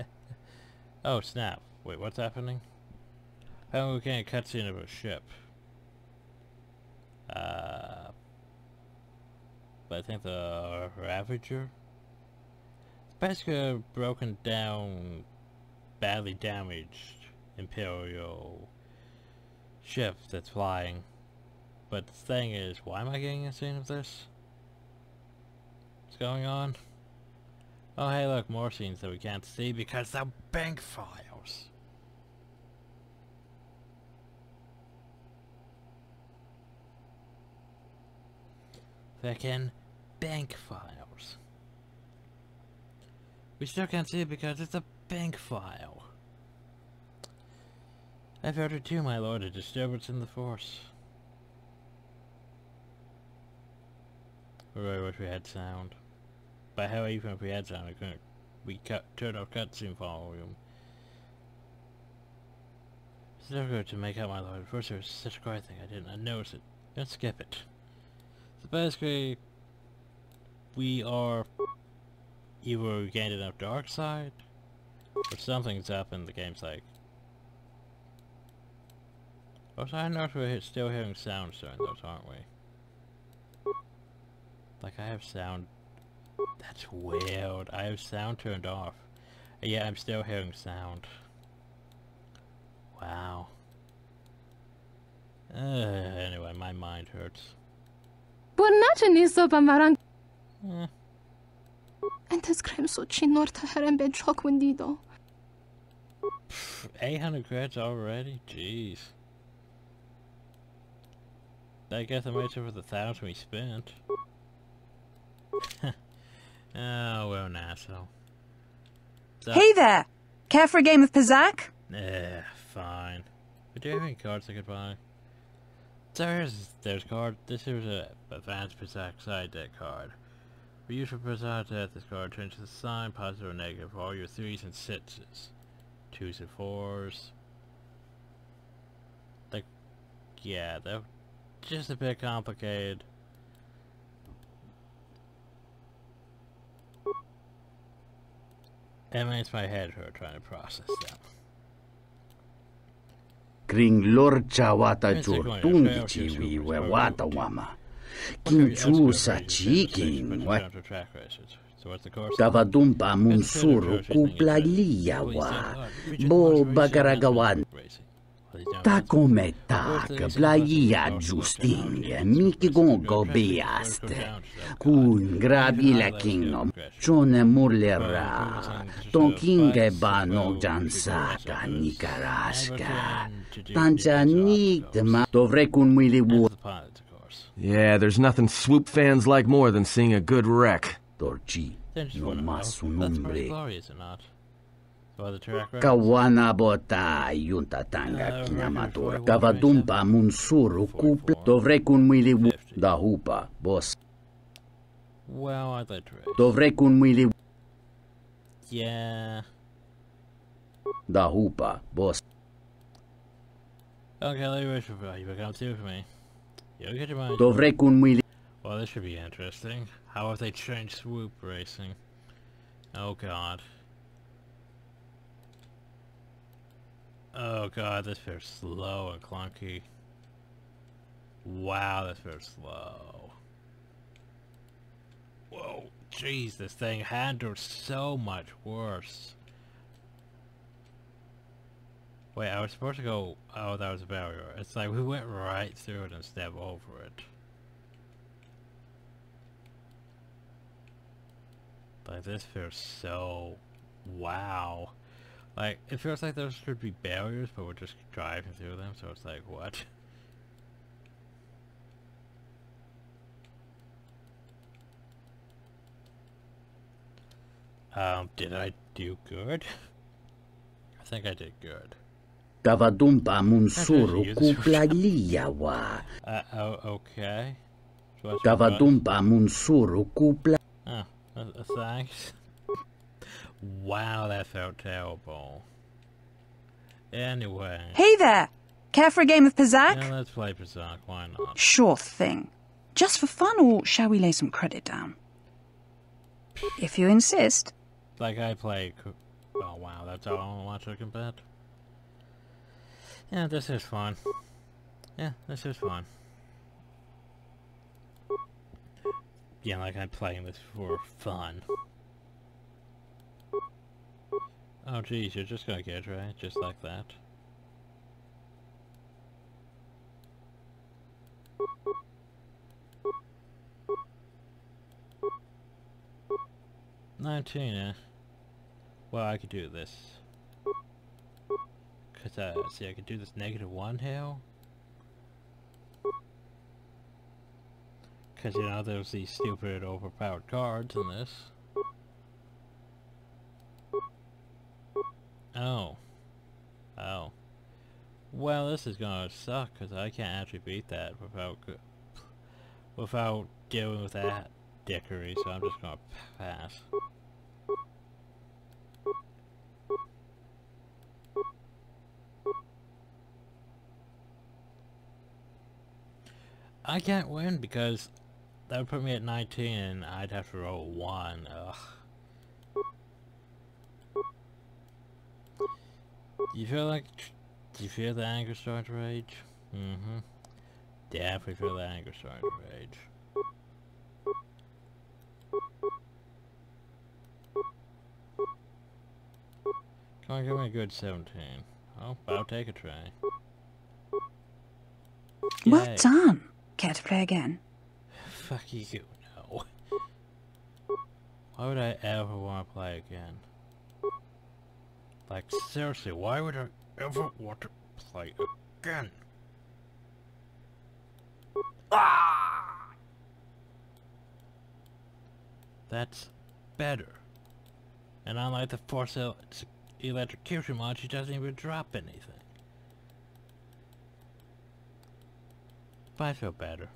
oh, snap. Wait, what's happening? Apparently we can't cutscene of a ship. Uh, but I think the Ravager? It's basically a broken down, badly damaged Imperial ship that's flying. But the thing is, why am I getting a scene of this? What's going on? Oh hey look, more scenes that we can't see because they're bink files. Fucking bink files. We still can't see it because it's a bink file. I've ordered too, my lord, a disturbance in the force. Or I wish we had sound. But how even if we had sound, we couldn't. We cut turned off cutscene volume. It's difficult to make out, my lord. First, there was such a quiet thing. I didn't I notice it. Don't skip it. So basically, we are either we gained enough dark side, or something's up in the game's like, also, I noticed we're still hearing sound those, aren't we? Like, I have sound... That's weird. I have sound turned off. Yeah, I'm still hearing sound. Wow. Uh, anyway, my mind hurts. Buonanotte, Bamarang. Eh. Antes cremso ci norta herembe 800 credits already? Jeez. I guess I'm waiting for the thousand we spent. oh, well, nah, so. so. Hey there! Care for a game of Pazaak? Eh, fine. But do you have any cards I could buy? There's, there's card. This is a advanced Pazaak side deck card. For use for Pazaak death, this card turns the sign positive or negative for all your threes and sixes. Twos and fours. Like, yeah, that just a bit complicated. It makes my head hurt trying to process that. Kring lorcha wata jortungi chiwi we wata wama. Kinchu sa chikin wat. Tavadumpa munsuru kuplalia wa. Bo bagaragawan. Ta come ta playa Justin, miki gongo beast. Kun grabi la kingdom, chone murlera. Ton kinge bano jansaka nikaraska. Tanjanik de ma dovre kun mwili wu. Yeah, there's nothing swoop fans like more than seeing a good wreck. Torchi, no mas un nombre. Glorious or not? Kawana bota yunta tanga kinamatura. Kavadumpa munsuru kupla. Dovre kun mwili wu. Dahupa, boss. Well, I'd like to raise. Dovre kun mwili Yeah. Dahupa, boss. Okay, let me wish for you. Come through for me. You get your mind. Dovre kun mwili. Well, this should be interesting. How have they changed swoop racing? Oh god. Oh god, this feels slow and clunky. Wow, this feels slow. Whoa, jeez, this thing handles so much worse. Wait, I was supposed to go... Oh, that was a barrier. It's like we went right through it and stepped over it. Like, this feels so... Wow. Like, it feels like there should be barriers, but we're just driving through them, so it's like, what? Um, did I do good? I think I did good. Tavadumpa munsuru kuplaliya wa. Uh, oh, okay. So Tavadumpa munsuru kupla. Oh, thanks. Wow, that felt terrible. Anyway. Hey there! Care for a game of Pazaak? Yeah, let's play Pazaak, why not? Sure thing. Just for fun, or shall we lay some credit down? If you insist. Like I play... Oh wow, that's all I want to bet. Yeah, this is fun. Yeah, this is fun. Yeah, like I'm playing this for fun. Oh geez, you're just gonna get right, just like that. Nineteen, eh? Well, I could do this. Cause, uh, see, I could do this negative one here. Cause, you know, there's these stupid overpowered cards in this. Oh. Oh. Well, this is gonna suck, because I can't actually beat that without without dealing with that dickery, so I'm just gonna pass. I can't win because that would put me at 19 and I'd have to roll 1. Ugh. Do you feel like... Do you feel the anger start to rage? Mm-hmm. Definitely feel the anger start to rage. Come on, give me a good 17. Oh, I'll take a try. Well done. Care to play again? Fuck you, no. Why would I ever want to play again? Like, seriously, why would I ever want to play again? Ah! That's better. And unlike the force el electrocution mod, she doesn't even drop anything. But I feel better.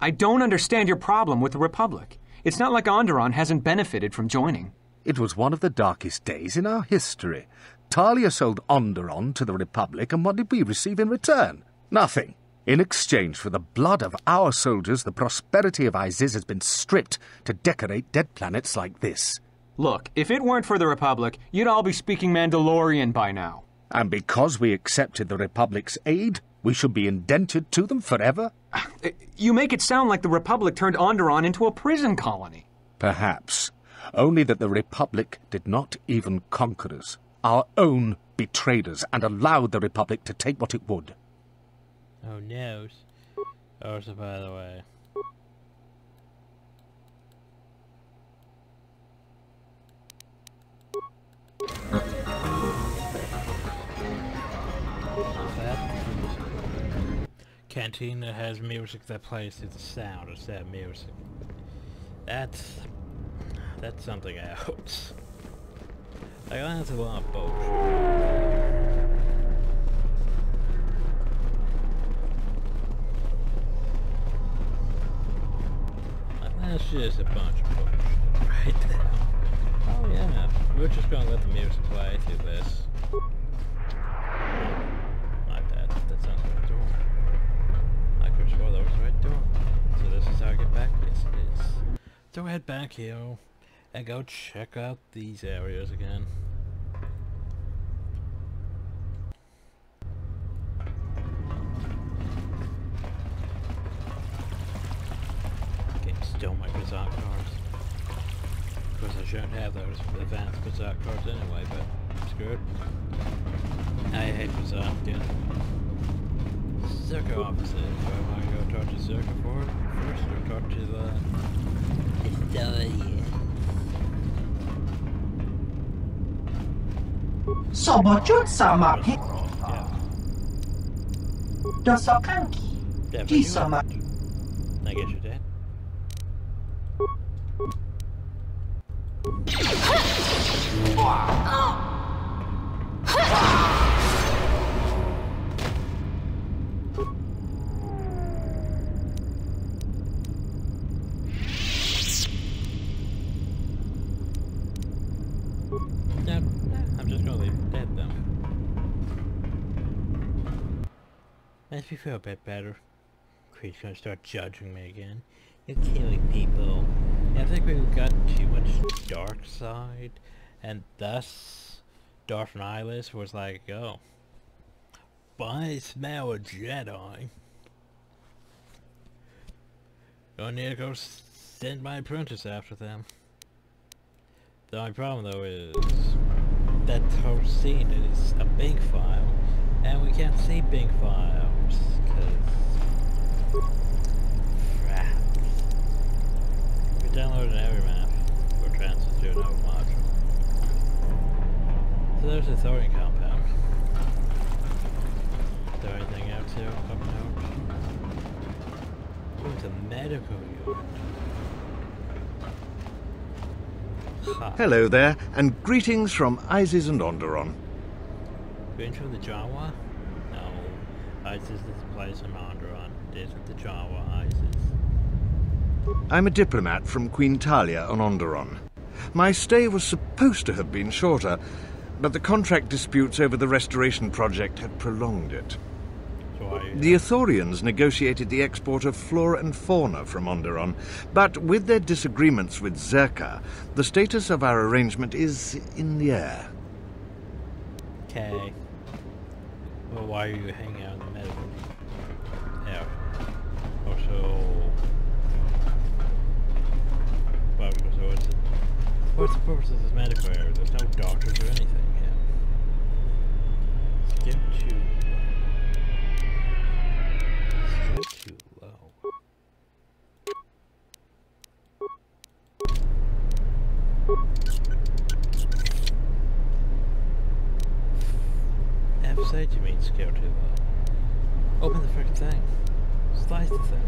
I don't understand your problem with the Republic. It's not like Onderon hasn't benefited from joining. It was one of the darkest days in our history. Talia sold Onderon to the Republic, and what did we receive in return? Nothing. In exchange for the blood of our soldiers, the prosperity of Iziz has been stripped to decorate dead planets like this. Look, if it weren't for the Republic, you'd all be speaking Mandalorian by now. And because we accepted the Republic's aid, we should be indented to them forever? Uh, you make it sound like the Republic turned Onderon into a prison colony. Perhaps. Only that the Republic did not even conquer us. Our own betrayed us and allowed the Republic to take what it would. Oh no. Oh, so by the way. Uh, Cantina has music that plays through the sound of music. That's... That's something else. Like, that's a lot of bullshit. That's just a bunch of bullshit right now. Oh yeah, we're just gonna let the music play through this. This is how I get back? Is. So head back here and go check out these areas again. Game still my bizarre cars. Of course, I shouldn't have those advanced Berserk cards anyway, but screw I hate Berserk, dude. Czerka offices. Do I want to go talk to Czerka for first or talk to the historian? Sobochut sama pi. Dosokanki. Definitely. Jisoma. I guess you're dead. No, Makes me feel a bit better. Kreia's gonna start judging me again. You're killing people. I think we've got too much dark side, and thus Darth Nihilus was like, "Oh, I smell a Jedi. Don't need to go send my apprentice after them." The only problem though is that whole scene is a big file, and we can't see big files because crap. We downloaded every map or transferred to another module. So there's a Thorium compound. Is there anything else here coming out? Oh, it's a medical unit. Ha. Hello there, and greetings from Iziz and Onderon. Been to the Jawa? Iziz is the place Onderon. It isn't the Jawa ISIS. I'm a diplomat from Queen Talia on Onderon. My stay was supposed to have been shorter, but the contract disputes over the restoration project had prolonged it. So I, uh, The Ithorians negotiated the export of flora and fauna from Onderon, but with their disagreements with Czerka, the status of our arrangement is in the air. Okay. Well, why are you hanging out in the medical area? Also... Well, so what's, it, what's the purpose of this medical area? There's no doctors or anything here. Skip too low. Skip too low. F said you mean scale too low. Open the frickin' thing. Slice the thing.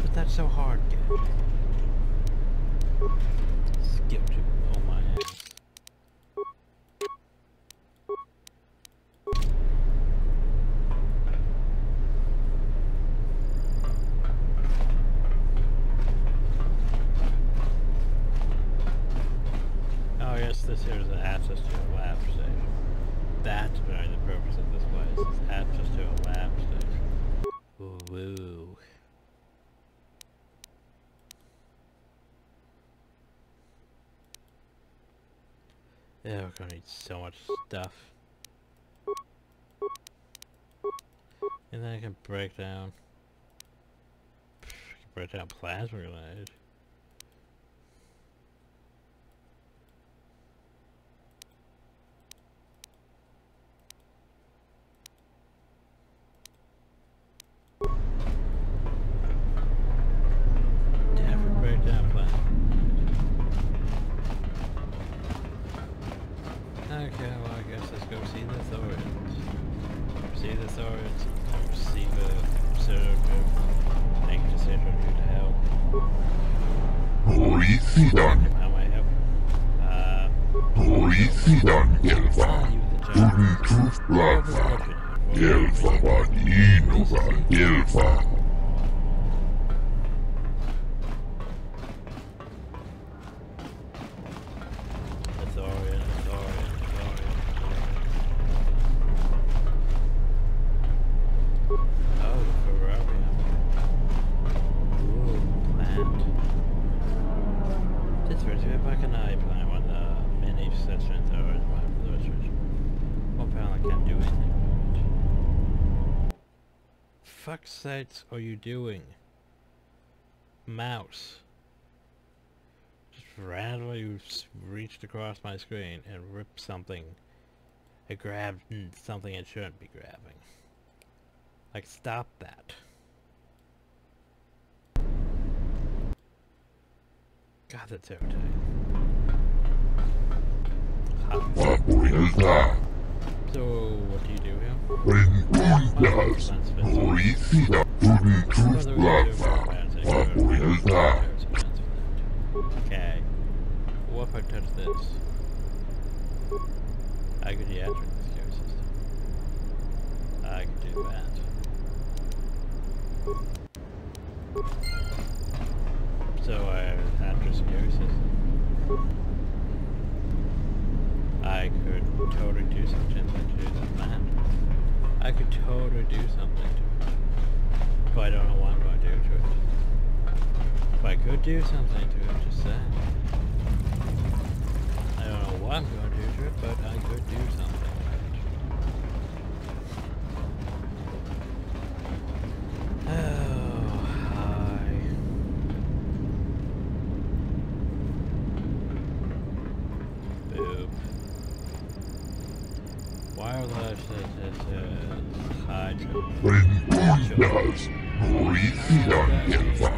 But that's so hard, kid. Skip too oh low, my ass. Oh yes, this here is access to a lab station. That's really the purpose of this place, is access to a lab station. Woo. Yeah, we're gonna need so much stuff. And then I can break down... Break down plasma grenade. Different breakdown plan. Okay, well I guess let's go see the authorities. See the authorities, or see the senator, make a decision who to help. Polisidan. How may I Sakes are you doing? Mouse. Just randomly reached across my screen and ripped something. It grabbed mm, something it shouldn't be grabbing. Like, stop that. God, that's irritating. Abuelta. So, what do you do here? Renundas. Horricida. Tunitus Plaza. Abuelta. Okay. What if I touch this? I could deactivate the security system. I could do that. So I have a security system. I could totally do something to the man. I could totally do something to it. But I don't know what I'm going to do to it. If I could do something to it, just saying. I don't know what I'm going to do to it, but I could do something to it. Oh, hi. Boop. Wireless is, is, is high Renundas. Horricida. Elfa.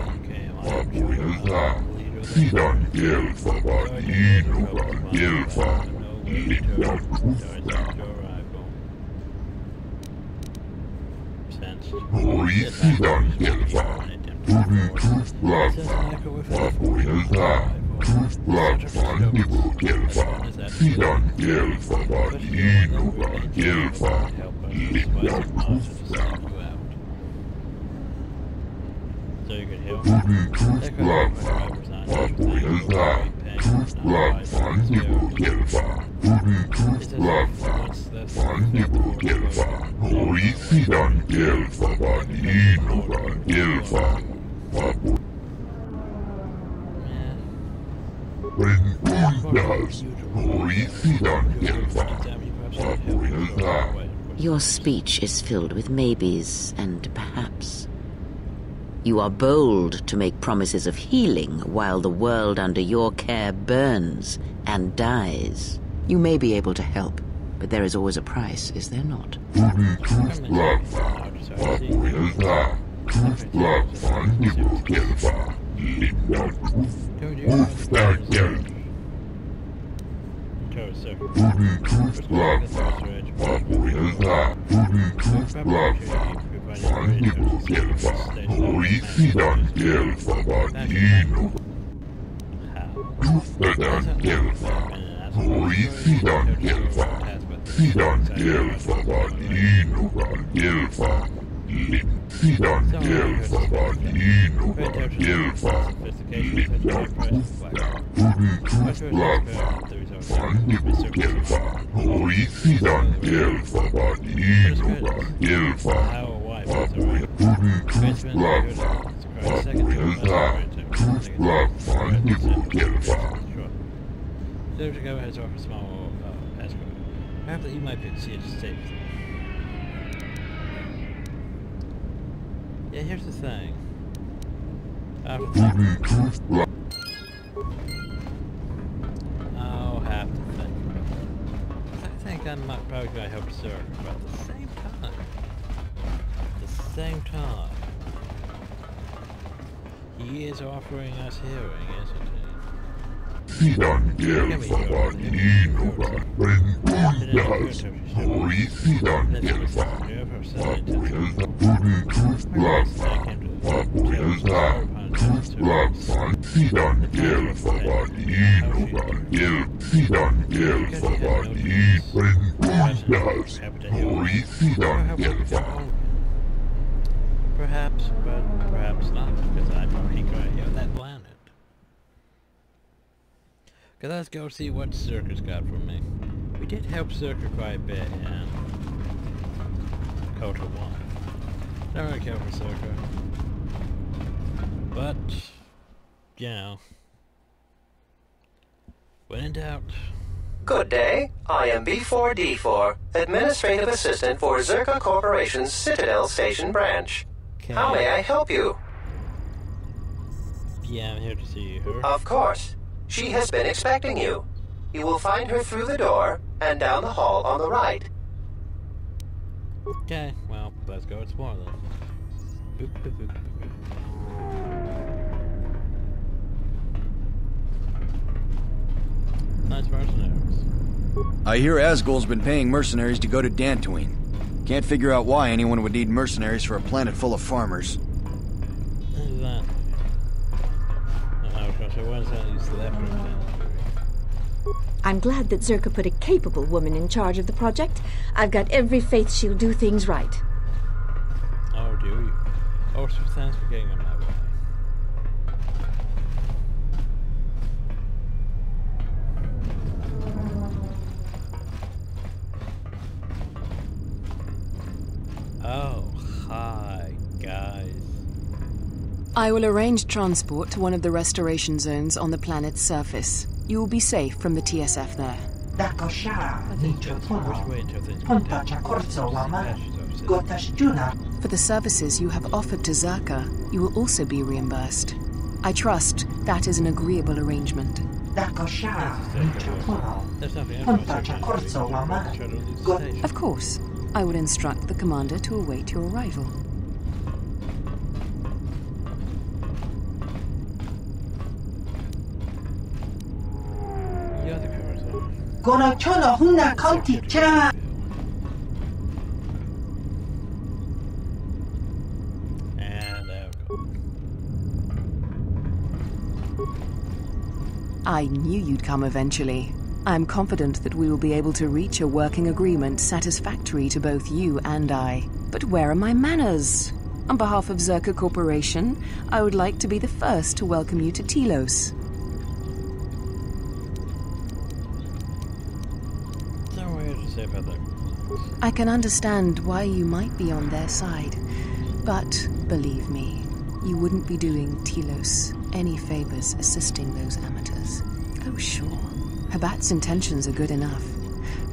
Abuelta. Fidan. Elfa. Vadinuga. Elfa. Lilla Trufta. Horricidan. Elfa. Tunitus Plaza. Abuelta. Truf Plaza. Nibu. Elfa. Fidan. Elfa. Vadinuga. Elfa. Lilla Trufta. So you could heal. Tunitus Plaza. Abuelta. Truf Plaza. Nibu. Elfa. Tunitus Plaza. Vandibu. Elfa. Horricidan. Elfa. Vadinuga. Elfa. Abu. Renundas. Horricidan. Elfa. Abuelta. Your speech is filled with maybes and perhaps. You are bold to make promises of healing while the world under your care burns and dies. You may be able to help, but there is always a price, is there not? Elfa. Horricidan. Elfa. Vadinuga. Truftadan. Elfa. Horricidan. Elfa. Fidan. Elfa. Vadinuga. Elfa. Fidan. Elfa. Vadinuga. Elfa. Lilla Trufta. Tunitus Plaza. Vandibu. Elfa. Horricidan. Elfa. Vadinuga. Elfa. To small you might safe. Yeah, here's the thing. i think i'm have to think. I think I might probably gonna help Sir, at the same same time, he is offering us hearing, isn't he? Fidan. Elfa. Vadinuga. Renundas. Horricidan. Elfa. Abuelta. Tunitus Plaza. Abuelta. Truf Plaza. Fidan. Elfa. Vadinuga. El. Fidan. Elfa. Vadi. Renundas. Horricidan. Perhaps, but perhaps not, because I know he could hear that planet. Let's go see what Circus got for me. We did help Circus quite a bit in KOTOR 1. Don't really care for Circus. But, you know. When in doubt, Good day. I am B4D4, Administrative Assistant for Czerka Corporation's Citadel Station branch. How may I help you? yeah, I'm here to see her. Of course. She has been expecting you. You will find her through the door and down the hall on the right. Okay, well, let's go explore then. Boop, boop, boop, boop, boop. Nice mercenaries. I hear Asgol's been paying mercenaries to go to Dantooine. Can't figure out why anyone would need mercenaries for a planet full of farmers. What is that? Oh, I was gonna say, what is that? Use the left or the I'm glad that Czerka put a capable woman in charge of the project. I've got every faith she'll do things right. Oh, do you? Oh, so thanks for getting on Oh, hi, guys. I will arrange transport to one of the restoration zones on the planet's surface. You will be safe from the TSF there. For the services you have offered to Czerka, you will also be reimbursed. I trust that is an agreeable arrangement. Of course. I would instruct the commander to await your arrival. Gonna chono hunna conti cha. And there we go. I knew you'd come eventually. I'm confident that we will be able to reach a working agreement satisfactory to both you and I. But where are my manners? On behalf of Czerka Corporation, I would like to be the first to welcome you to Telos. Don't to say about. I can understand why you might be on their side, but believe me, you wouldn't be doing Telos any favors assisting those amateurs. Oh, sure. Habat's intentions are good enough,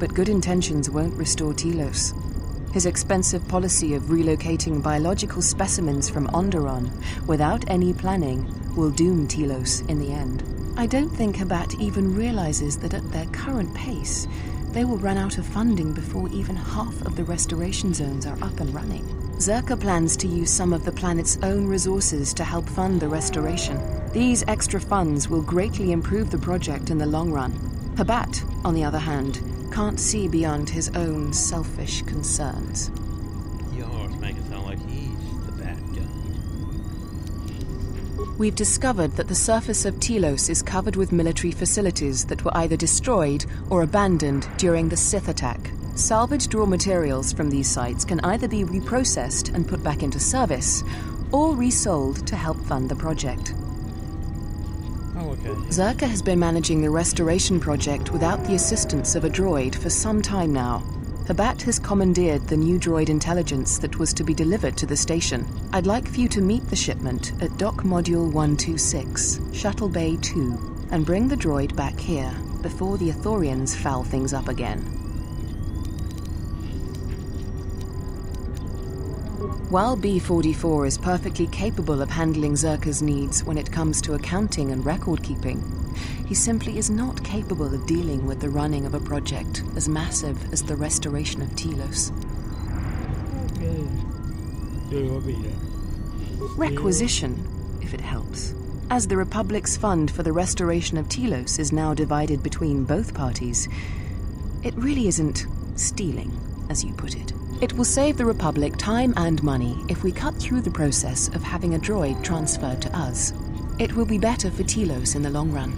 but good intentions won't restore Telos. His expensive policy of relocating biological specimens from Onderon without any planning will doom Telos in the end. I don't think Habat even realizes that at their current pace, they will run out of funding before even half of the restoration zones are up and running. Czerka plans to use some of the planet's own resources to help fund the restoration. These extra funds will greatly improve the project in the long run. Habat, on the other hand, can't see beyond his own selfish concerns. Yours make it sound like he's the bad guy. We've discovered that the surface of Telos is covered with military facilities that were either destroyed or abandoned during the Sith attack. Salvaged raw materials from these sites can either be reprocessed and put back into service, or resold to help fund the project. Oh, okay. Czerka has been managing the restoration project without the assistance of a droid for some time now. Habat has commandeered the new droid intelligence that was to be delivered to the station. I'd like for you to meet the shipment at Dock Module 126, Shuttle Bay 2, and bring the droid back here before the Ithorians foul things up again. While B-44 is perfectly capable of handling Czerka's needs when it comes to accounting and record keeping, he simply is not capable of dealing with the running of a project as massive as the restoration of Telos. Requisition, if it helps. As the Republic's fund for the restoration of Telos is now divided between both parties, it really isn't stealing, as you put it. It will save the Republic time and money if we cut through the process of having a droid transferred to us. It will be better for Telos in the long run.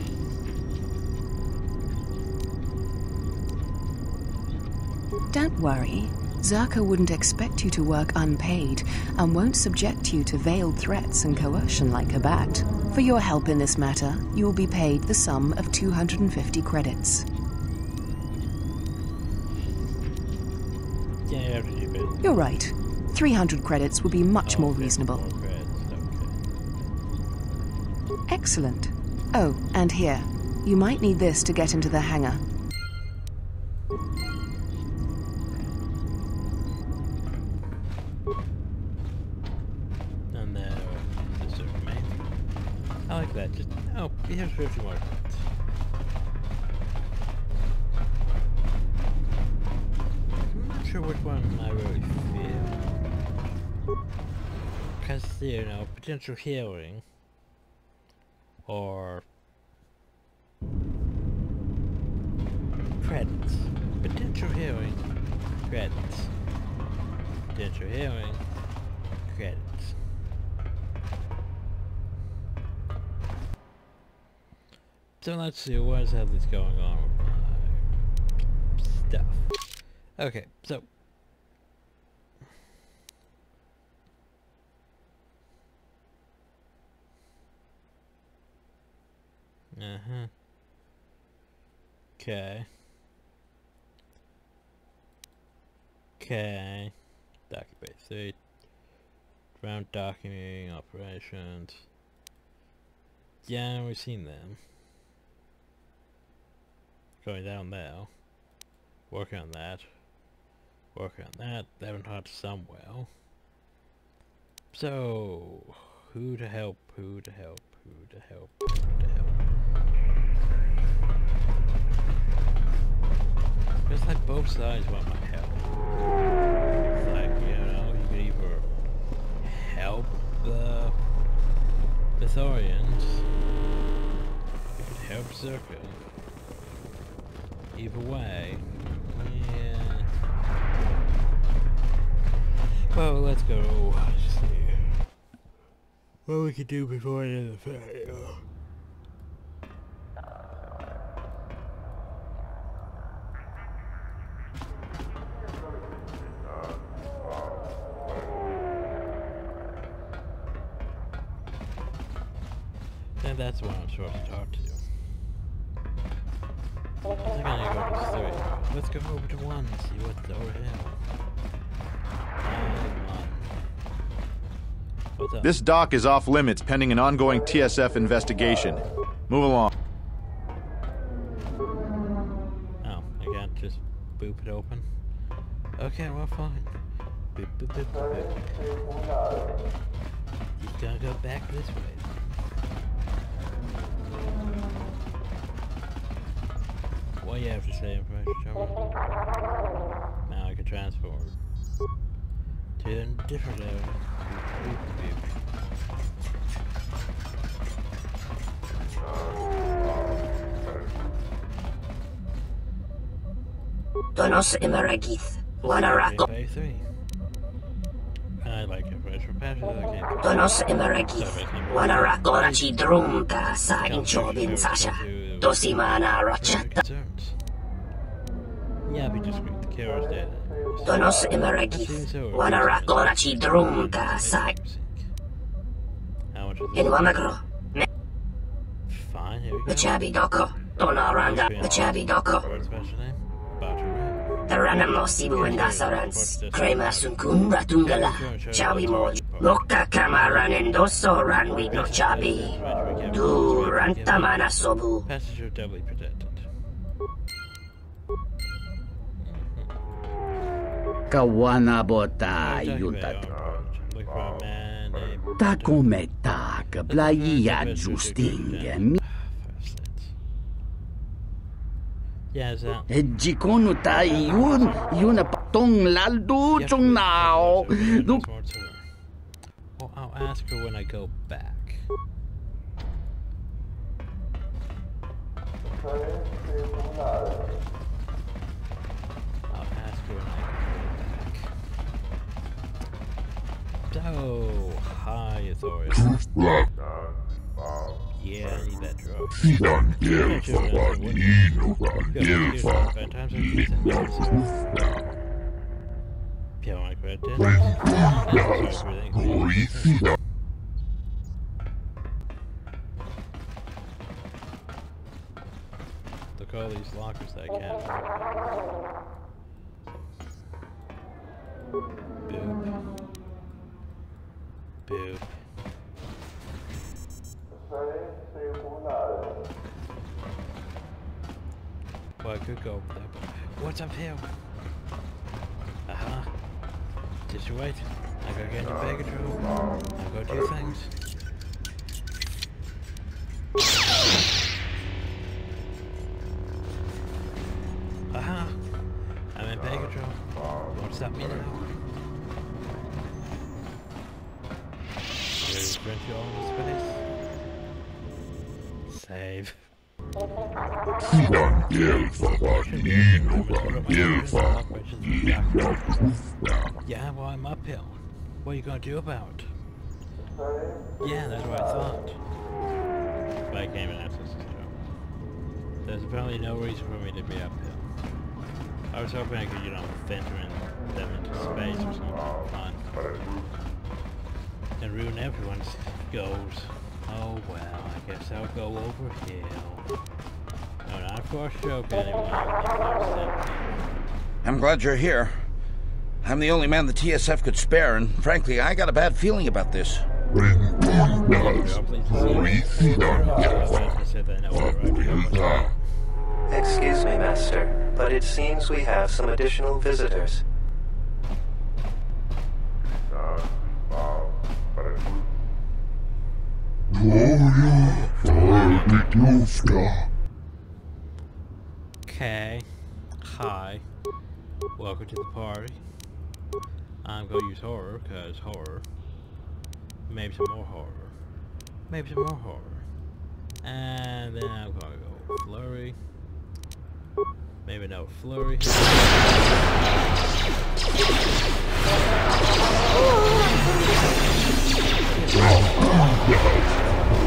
Don't worry. Czerka wouldn't expect you to work unpaid and won't subject you to veiled threats and coercion like Habat. For your help in this matter, you will be paid the sum of 250 credits. You're right. 300 credits would be much more reasonable. Excellent. Oh, and here. You might need this to get into the hangar. Potential healing. Or... Credits. Potential healing. Credits. Potential healing. Credits. So let's see, what is this going on with my stuff? Okay, so... Uh-huh. Okay. Okay. Document base Round documenting operations. Yeah, we've seen them. Going down there. Working on that. Working on that. They haven't had somewhere. So, who to help, who to help, who to help, who to help. It's like both sides want my help. It's like, you know, you could either help the Mythorians, you could help Czerka. Either way, yeah. Well, let's go see what we can do before the end of the video. And that's what I'm supposed to talk to. I think I need to go to three. Let's go over to one see what's over here. What's? This dock is off limits pending an ongoing TSF investigation. Move along. Oh, I can't just boop it open. Okay, well fine. Boop, boop, boop, boop. Just gotta go back this way. What do you have to say, information terminal? Now I can transform to a different area. Donos Imaragith, Wanarako. I like information patches. I can't. Donos Imaragith, Wanarako Rachi Drumka sa Inchobin Sasha. Dosimana. Concerns. Yeah, we just read the Kara's data. Donos Imaragith, Wanarako Rachi Drumka sa How much is In Wamagro. Fine, here we go. Machabi Doko. Donaranga Machabi Doko. What's special name? Batu Taranamo Sibu and Dasarans. Krema Sunkun Ratungala. Chawi Moj. Loka Kamaran Endoso Ranwi no Chabi. Du Rantamana Sobu. Passenger doubly protected. Kawana bota yutat. Look for a man named Ta come ta ka playa mi Yeah, is that? Ejikono ta yun yun na patong laldo chung nao. Look Well, I'll ask her when I go back. I'll ask her when I go back. So, hi, authority. Yeah, I need that drug. Sidan gelfa vaninoga gelfa linnarufna. Yeah, I like red Ventusdas korisida. Look at all these lockers that I can't. Boop. Boop. Well, I could go over there, but what's up here? Uh Just wait. I gotta get in the baggage room. I go do things. Uh huh. I'm in baggage room. Won't stop me now. Sprint Here's French on space. Save. Sidan hjälpa Vadinovan hjälpa lilla Krufna. Yeah, well, I'm uphill. What are you gonna do about it? Yeah, that's what I thought. But I came in access to There's apparently no reason for me to be uphill. I was hoping I could, you know, venture in them into space or something fun. And ruin everyone's goals. Oh well, I guess I'll go over hill. No, not for a stroke anyway. I'm glad you're here. I'm the only man the TSF could spare, and frankly, I got a bad feeling about this. Excuse me, Master, but it seems we have some additional visitors. Okay. Hi. Welcome to the party. I'm gonna use horror, cause horror. Maybe some more horror. Maybe some more horror. And then I'm gonna go flurry. Maybe no flurry.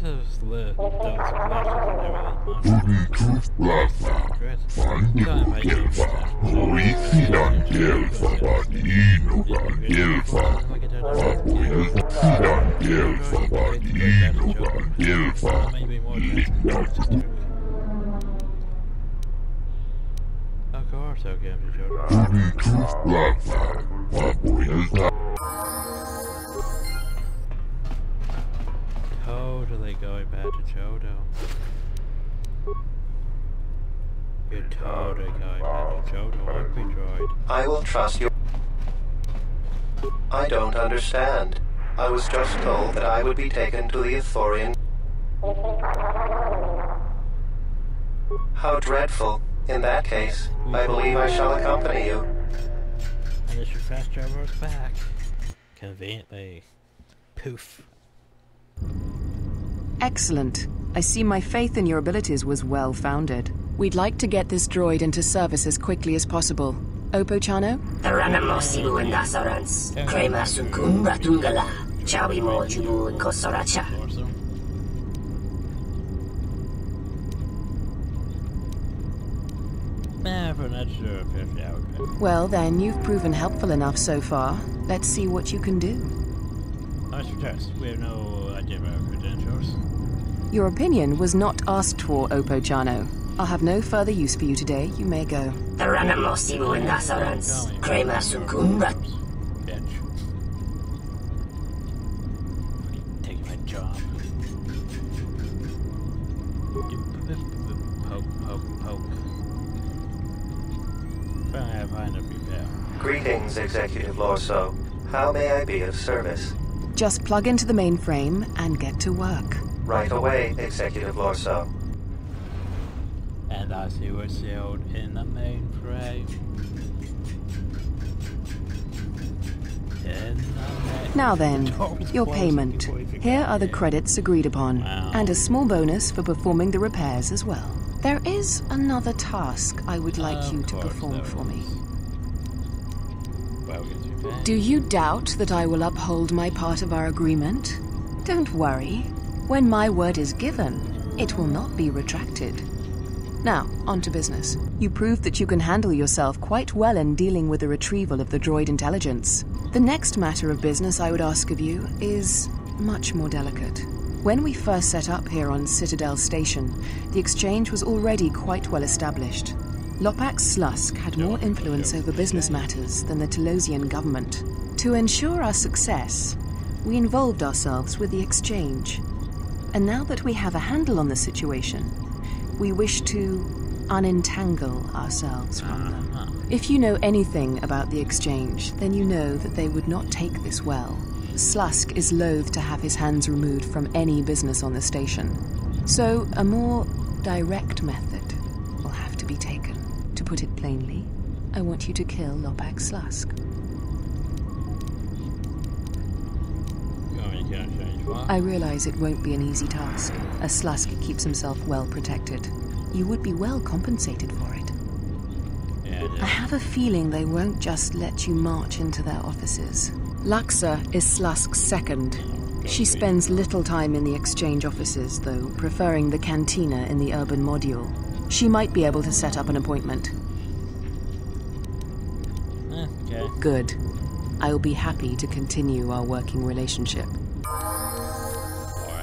Just let those Tuli Kruflata, Vandiku hjälpa Corinthian hjälpa Vadinukan hjälpa Vapuilta hjälpa Vadinukan hjälpa Lilla Of course I'll give him to Tuli Totally going back to Chodo. You're totally going back to Chodo, aren't we, droid? I will trust you. I don't understand. I was just told that I would be taken to the Ithorian. How dreadful. In that case, I believe I shall accompany you. And it's your fast traveler's back. Conveniently. Poof. Excellent. I see my faith in your abilities was well founded. We'd like to get this droid into service as quickly as possible. Opochano? Taranamosibu Nasarans, Krema Sukun Ratungala, Chawi Mojubu Kosoracha. Nah, for not sure if it's out. Well, then, you've proven helpful enough so far. Let's see what you can do. I suggest we have no idea about our credentials. Your opinion was not asked for, Opochano. I'll have no further use for you today. You may go. Taranamosibu Nasarans, Krema Sukun Rat. Bitch. Taking my job. Poke, poke, poke. But I find a repair. Greetings, Executive Lorso. How may I be of service? Just plug into the mainframe and get to work. Right away, Executive Lorso. And I see what's sealed in the mainframe. In the main- Now then, your payment. before you can Here are the credits agreed upon, and a small bonus for performing the repairs as well. There is another task I would like you to perform for me. Well, get you paid. Do you doubt that I will uphold my part of our agreement? Don't worry. When my word is given, it will not be retracted. Now, on to business. You proved that you can handle yourself quite well in dealing with the retrieval of the droid intelligence. The next matter of business I would ask of you is much more delicate. When we first set up here on Citadel Station, the exchange was already quite well established. Lopak Slusk had more influence over business matters than the Telosian government. To ensure our success, we involved ourselves with the exchange. And now that we have a handle on the situation, we wish to unentangle ourselves from them. Uh-huh. If you know anything about the exchange, then you know that they would not take this well. Slusk is loath to have his hands removed from any business on the station. So, a more direct method plainly, I want you to kill Lopak Slusk. I realize it won't be an easy task, as Slusk keeps himself well protected. You would be well compensated for it. I have a feeling they won't just let you march into their offices. Luxa is Slusk's second. She spends little time in the exchange offices, though, preferring the cantina in the urban module. She might be able to set up an appointment. Okay. Good. I will be happy to continue our working relationship. More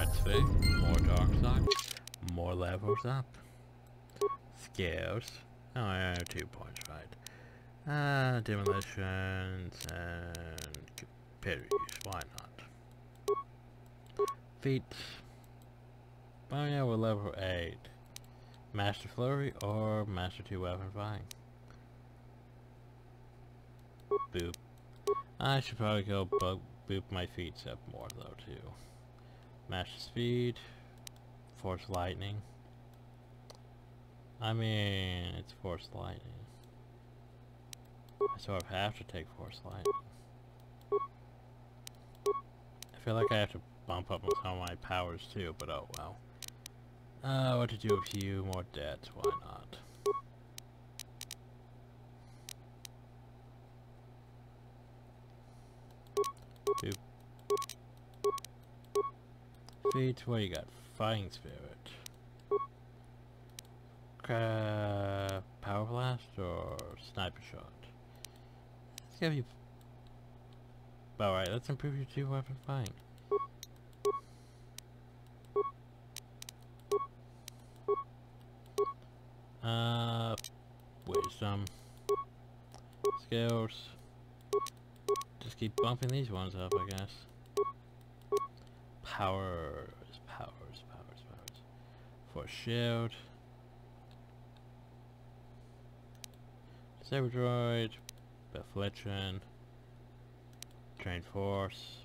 XP, more dark side, more levels up. Skills. Oh, I have two points, right. Uh, demolitions and capillary why not? Feet. Oh yeah, we're level 8. Master Flurry or Master 2 Weapon Fighting. Boop. I should probably go bug boop my feet up more though too. Master Speed. Force Lightning. I mean, it's Force Lightning. I sort of have to take Force Lightning. I feel like I have to bump up some of my powers too, but oh well. Uh, what to do with you? More debts, why not? Boop. Feet, what you got? Fighting Spirit. Uh, power Blast or Sniper Shot? Let's give you... Alright, let's improve your two weapon fighting. Uh, wisdom, skills. Keep bumping these ones up, I guess. Powers, powers, powers, powers. For shield. Saber droid, affliction, trained force,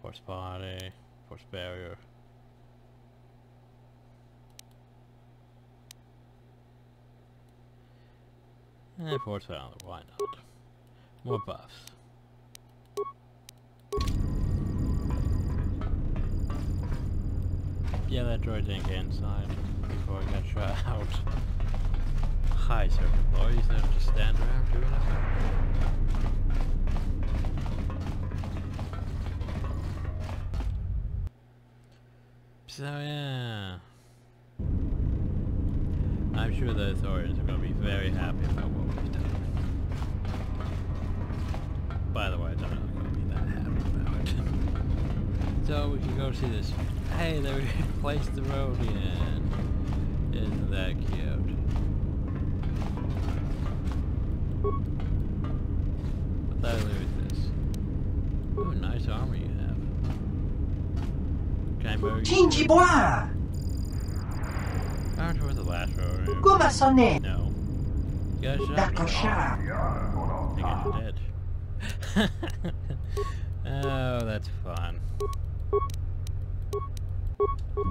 force body, force barrier. And force valor, why not? More buffs. Yeah, that droid didn't get inside before I got shot out. Hi, sir. Employees that just stand around doing nothing. So yeah. I'm sure the authorities are going to be very happy about what we've done. By the way, they're not going to be that happy about it. so we can go see this. Hey, they replaced the road in. Isn't that cute? What the hell is this? Ooh, nice armor you have. Can I you? Tingi boa! I towards the last road. Sonne? No. You guys shot me. Dakosha. I guess you're dead. oh, that's fun. Hey, that's enough buffs. Thanks for the buffs, but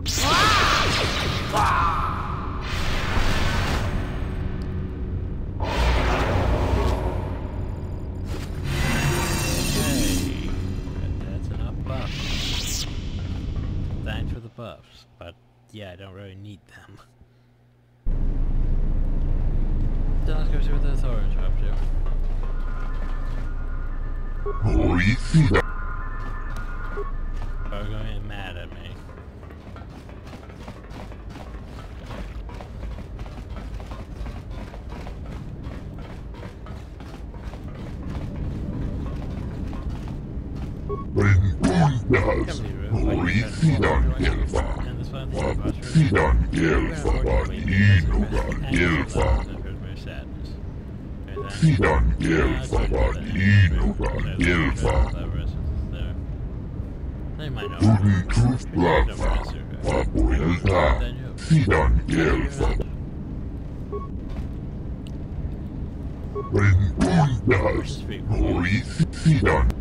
yeah, I don't really need them. Let's go see what the authorities are up to. Sidan. They might know. Tuli truslava. Vapuelta. Sidan jelfa. Preguntas por Isidan.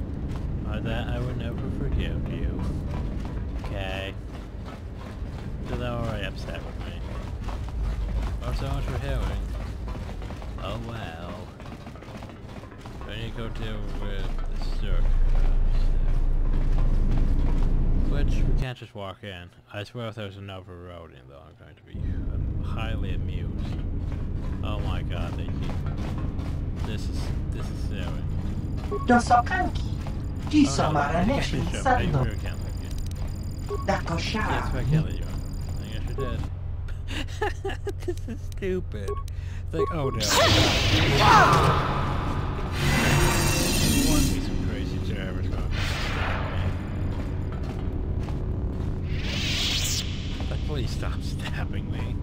I need to go deal with the circus. Which we can't just walk in. I swear if there's another road in though, I'm going to be highly amused. Oh my god, they keep... This is... this is silly. Ci Oh, są no, I maranesi can't jump. I sadno. really can't thank you. Da Yes, koszara. I kill you. I guess you did. this is stupid. It's like, oh no. Ah! Please stop stabbing me.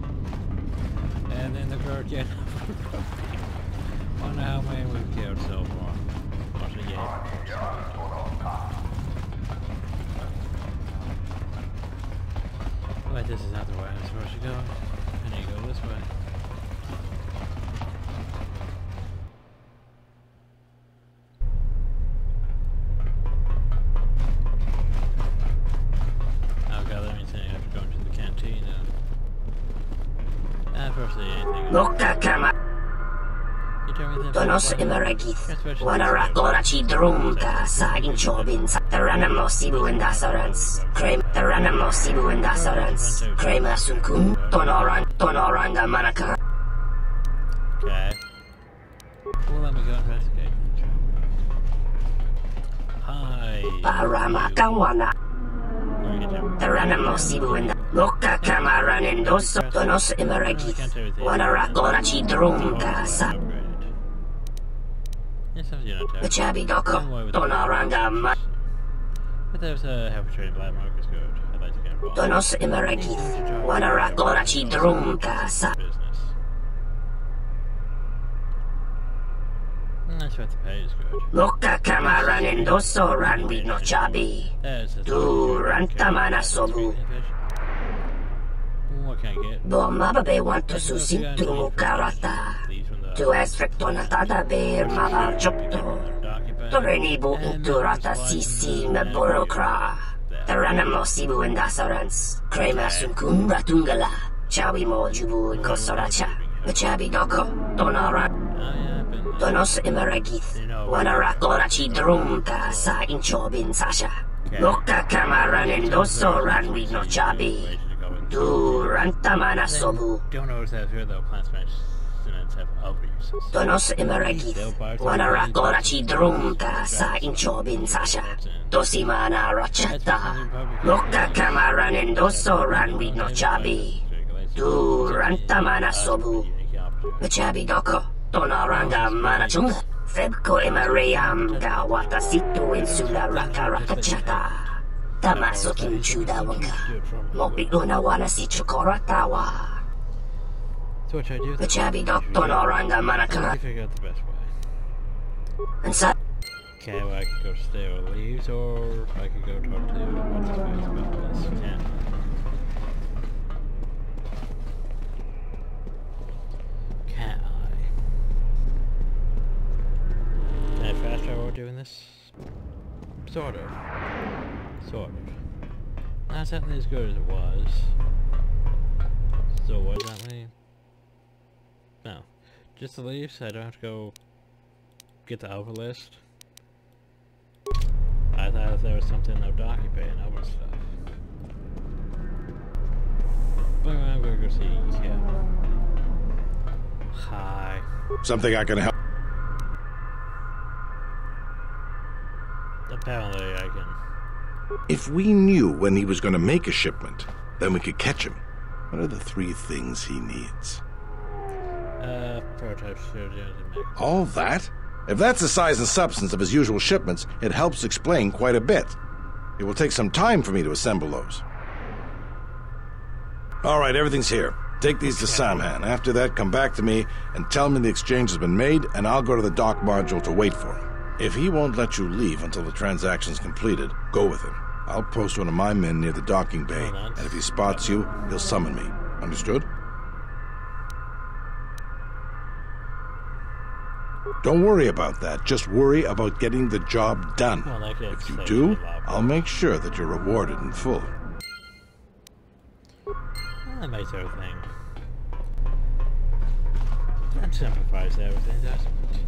And then the guard get Wonder how many we've killed so far. Once again. Wait, this is not the way I'm supposed to go. I need to go this way. Donos imaragith Wanara ci drumka sa inchobin Taranamo sibu indasarans Krem Taranamo sibu indasarans Krema sunkun Tonoran Tonoranga manaka Okay. Well, let me go investigate. Hi. Parama kawana Taranamo sibu inda Nokka kama ranen doso Donos imaragith Wanara ci drumka sa Yes, I'm you know, Machabi doko Tonoranga ma But there's a half a train black markers good. I'd like to get involved. Donos imaragith Wanara ci drumka sa Mm, That's what the pay is good. Nokka kama ranen doso ranwi no chabi Du rantamana sobu What can I get? Do mababe want to susin tu mukarata Tu esfrektona tada ber mavar jokto Toreni bu uturata sisi me burokra Taranamo sibu indasarans Krema sunkun ratungala Chawi mo jubu kosoracha Machabi doko Donara Donos imaragith Wanara korachi drumka sa inchobin sasha Nokka kamaranen doso ranwi no chabi. Du rantamana sobu. Don't notice that here though, other uses. Donos imaragith Wanara korachi drumka sa inchobin sasha. Dosimana rachata Nokka kamaranen doso ranwi no chabi Du rantamana sobu. Machabi doko. Tonoranga manachunga Febko imariam ga watasitu insula raka raka chata. Tamaso kinchuda wanga Mopi una wana si chokoratawa So what should I do? Machabi dok tonoranga I manaka figure out the best way. And so Okay, well I could go stay with leaves, or I could go talk to what's his face about this. Yeah. Can I? Can I fast travel while doing this? Sort of. Sort of. Not certainly as good as it was. So was that me? Just the leaves, I don't have to go get the over list. I thought if there was something of Docupay and other uh, stuff. But I'm gonna go see yeah. Hi. Something I can help. Apparently I can If we knew when he was going to make a shipment, then we could catch him. What are the three things he needs? Uh prototype studios and make All that? If that's the size and substance of his usual shipments, it helps explain quite a bit. It will take some time for me to assemble those. All right, everything's here. Take these to Samhan. After that, come back to me and tell me the exchange has been made, and I'll go to the dock module to wait for him. If he won't let you leave until the transaction's completed, go with him. I'll post one of my men near the docking bay, and if he spots you, he'll summon me. Understood? Don't worry about that. Just worry about getting the job done. Well, if you do, you a lot. I'll make sure that you're rewarded in full. Well, that makes everything. That simplifies everything, doesn't it?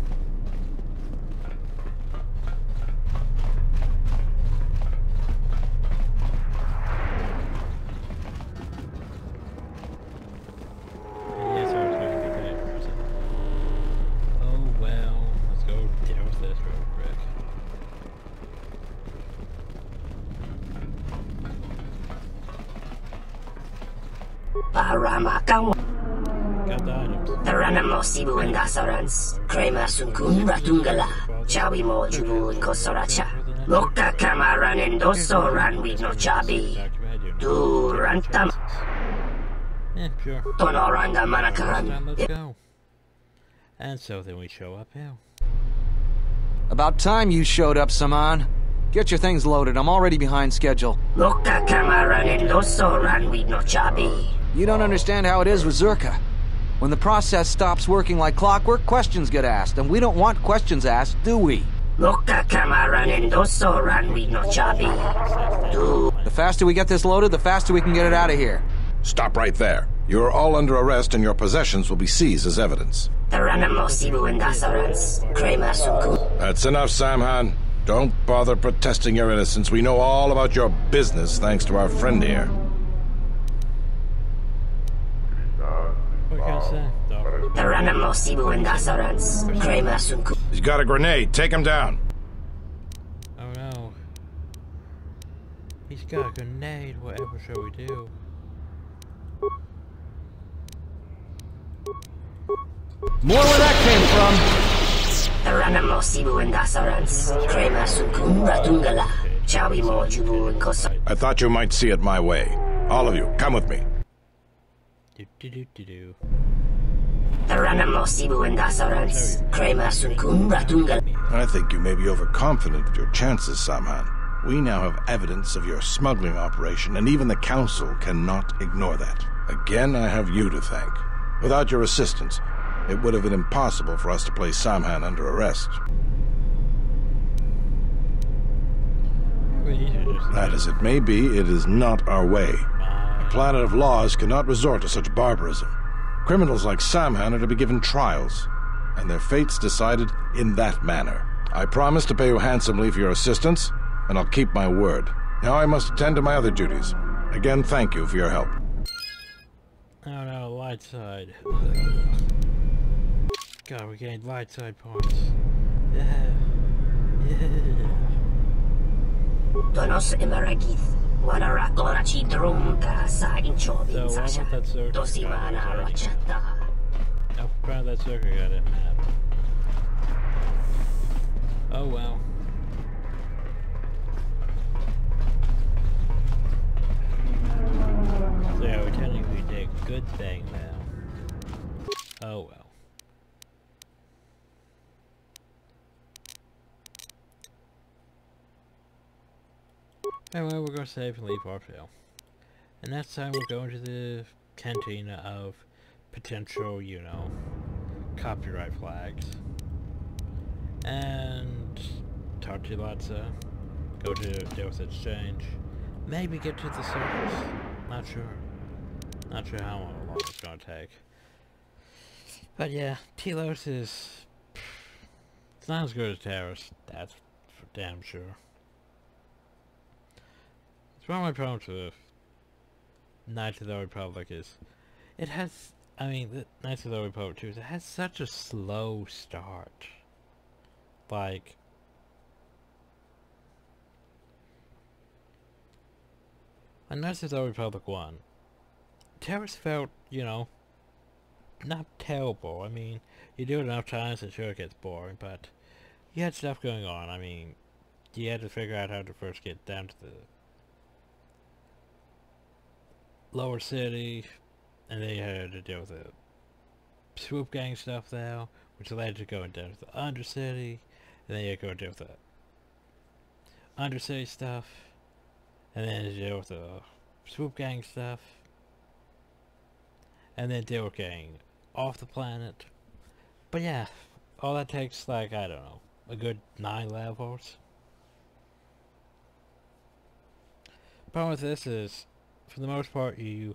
Para makang Got the items. Taranam mo sibu and dasarans. Krema sunkun ratungala. Chawi mo jubu and kosoracha. Moka kamaran and dosoran with no chabi. Durantam. Yeah, sure. Tonoranda manakaran. let's go. And so then we show up here. About time you showed up, Samhan. Get your things loaded. I'm already behind schedule. Moka kamaran and no chabi. You don't understand how it is with Czerka. When the process stops working like clockwork, questions get asked, and we don't want questions asked, do we? Moka kamaran and dosoran with no chabi. Du. The faster we get this loaded, the faster we can get it out of here. Stop right there. You're all under arrest and your possessions will be seized as evidence. Taranam mo sibu and dasarans. Krema. That's enough, Samhan. Don't bother protesting your innocence. We know all about your business thanks to our friend here. What can I say? Dog. Taranam mo sibu and dasarans. Krema sunkun. He's got a grenade. Take him down. Oh no. He's got a grenade. Whatever shall we do? More where that came from. I thought you might see it my way. All of you, come with me. Do do do do do. I think you may be overconfident of your chances, Samhan. We now have evidence of your smuggling operation, and even the Council cannot ignore that. Again, I have you to thank. Without your assistance, it would have been impossible for us to place Samhan under arrest. That as it may be, it is not our way. A planet of laws cannot resort to such barbarism. Criminals like Samhan are to be given trials, and their fates decided in that manner. I promise to pay you handsomely for your assistance, and I'll keep my word. Now I must attend to my other duties. Again, thank you for your help. Oh no, light side. God, we gained light side points. Yeah. Yeah. Donos emeragith. Wanara korachi drumka sa what sasha. about that circle? Dosimana rochata. How proud that circle got it map. Oh well. So yeah, we technically did a good thing now. Oh well. Anyway, we're gonna save and leave Orpheal. And next time we're going to the cantina of potential, you know, copyright flags. And talk to Latza. Go to Deus Exchange. Maybe get to the surface. Not sure. Not sure how long it's gonna take. But yeah, Telos is... It's not as good as Taris. That's for damn sure. One of my problems with Knights of the Republic is it has I mean Knights of the Republic 2 it has such a slow start. Like And Knights of the Republic 1 Taris felt, you know, not terrible. I mean, you do it enough times and sure it gets boring, but you had stuff going on. I mean, you had to figure out how to first get down to the lower city, and then you had to deal with the swoop gang stuff there, which led to going down to the undercity, and then you go deal with the undercity stuff, and then deal with the swoop gang stuff, and then deal with getting off the planet. But yeah, all that takes, like, I don't know, a good nine levels. Problem with this is, for the most part, you,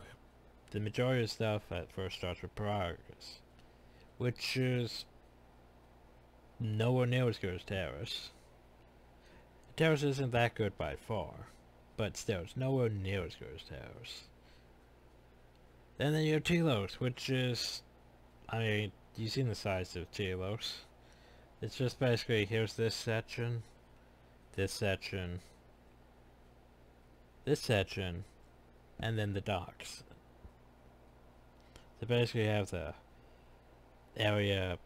the majority of stuff at first starts with Peragus, which is nowhere near as good as Taris. Taris isn't that good by far, but still, it's nowhere near as good as Taris. And then you have Telos, which is, I mean, you've seen the size of Telos. It's just basically, here's this section, this section, this section, and then the docks. So basically you have the area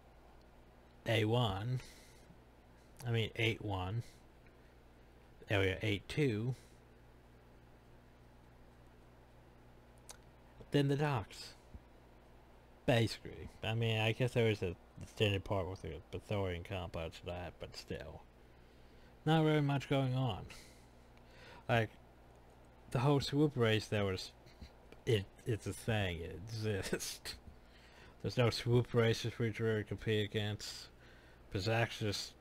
A1, I mean 8-1, area 8-2, then the docks. Basically. I mean, I guess there is a standard part with the Ithorian complex that, but still. Not very much going on. Like, the whole swoop race there was... It, it's a thing, it exists. There's no swoop races for each other to compete against. Pazaak's just...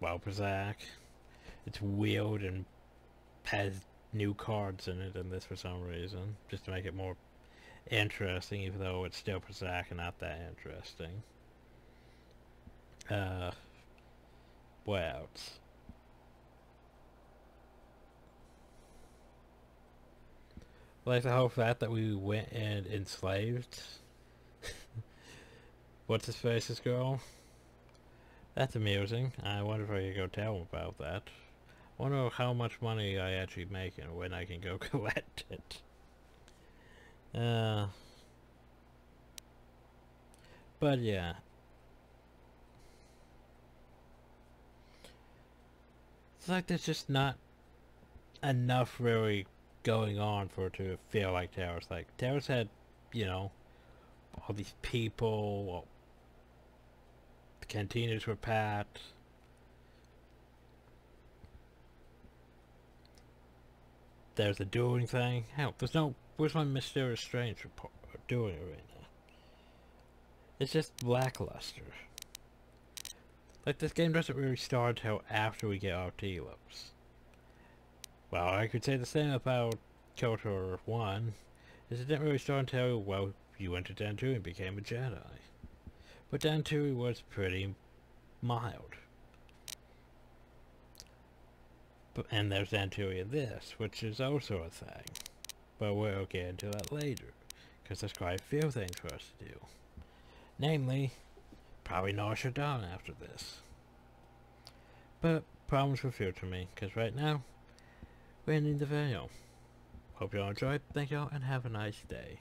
Well, Pazaak. It's weird and has new cards in it in this for some reason. Just to make it more interesting, even though it's still Pazaak and not that interesting. Uh, what else? Like the whole fact that we went and enslaved what's his face's girl? That's amusing. I wonder if I could go tell him about that. I wonder how much money I actually make and when I can go collect it. Uh, but yeah. It's like there's just not enough really going on for it to feel like Taris. Like, Taris had, you know, all these people, well, the cantinas were packed. There's a doing thing. Hell, there's no Where's my Mysterious Strange report uh, doing it right now? It's just lackluster. Like, this game doesn't really start until after we get our Telos. Well, I could say the same about KOTOR 1, is it didn't really start until, well, you went to Dantooine and became a Jedi. But Dantooine was pretty mild. But, and there's Dantooine in this, which is also a thing. But we'll get into that later, because there's quite a few things for us to do. Namely, probably Nar Shaddaa after this. But problems for future me, because right now, we're ending the video. Hope you all enjoyed, thank y'all, and have a nice day.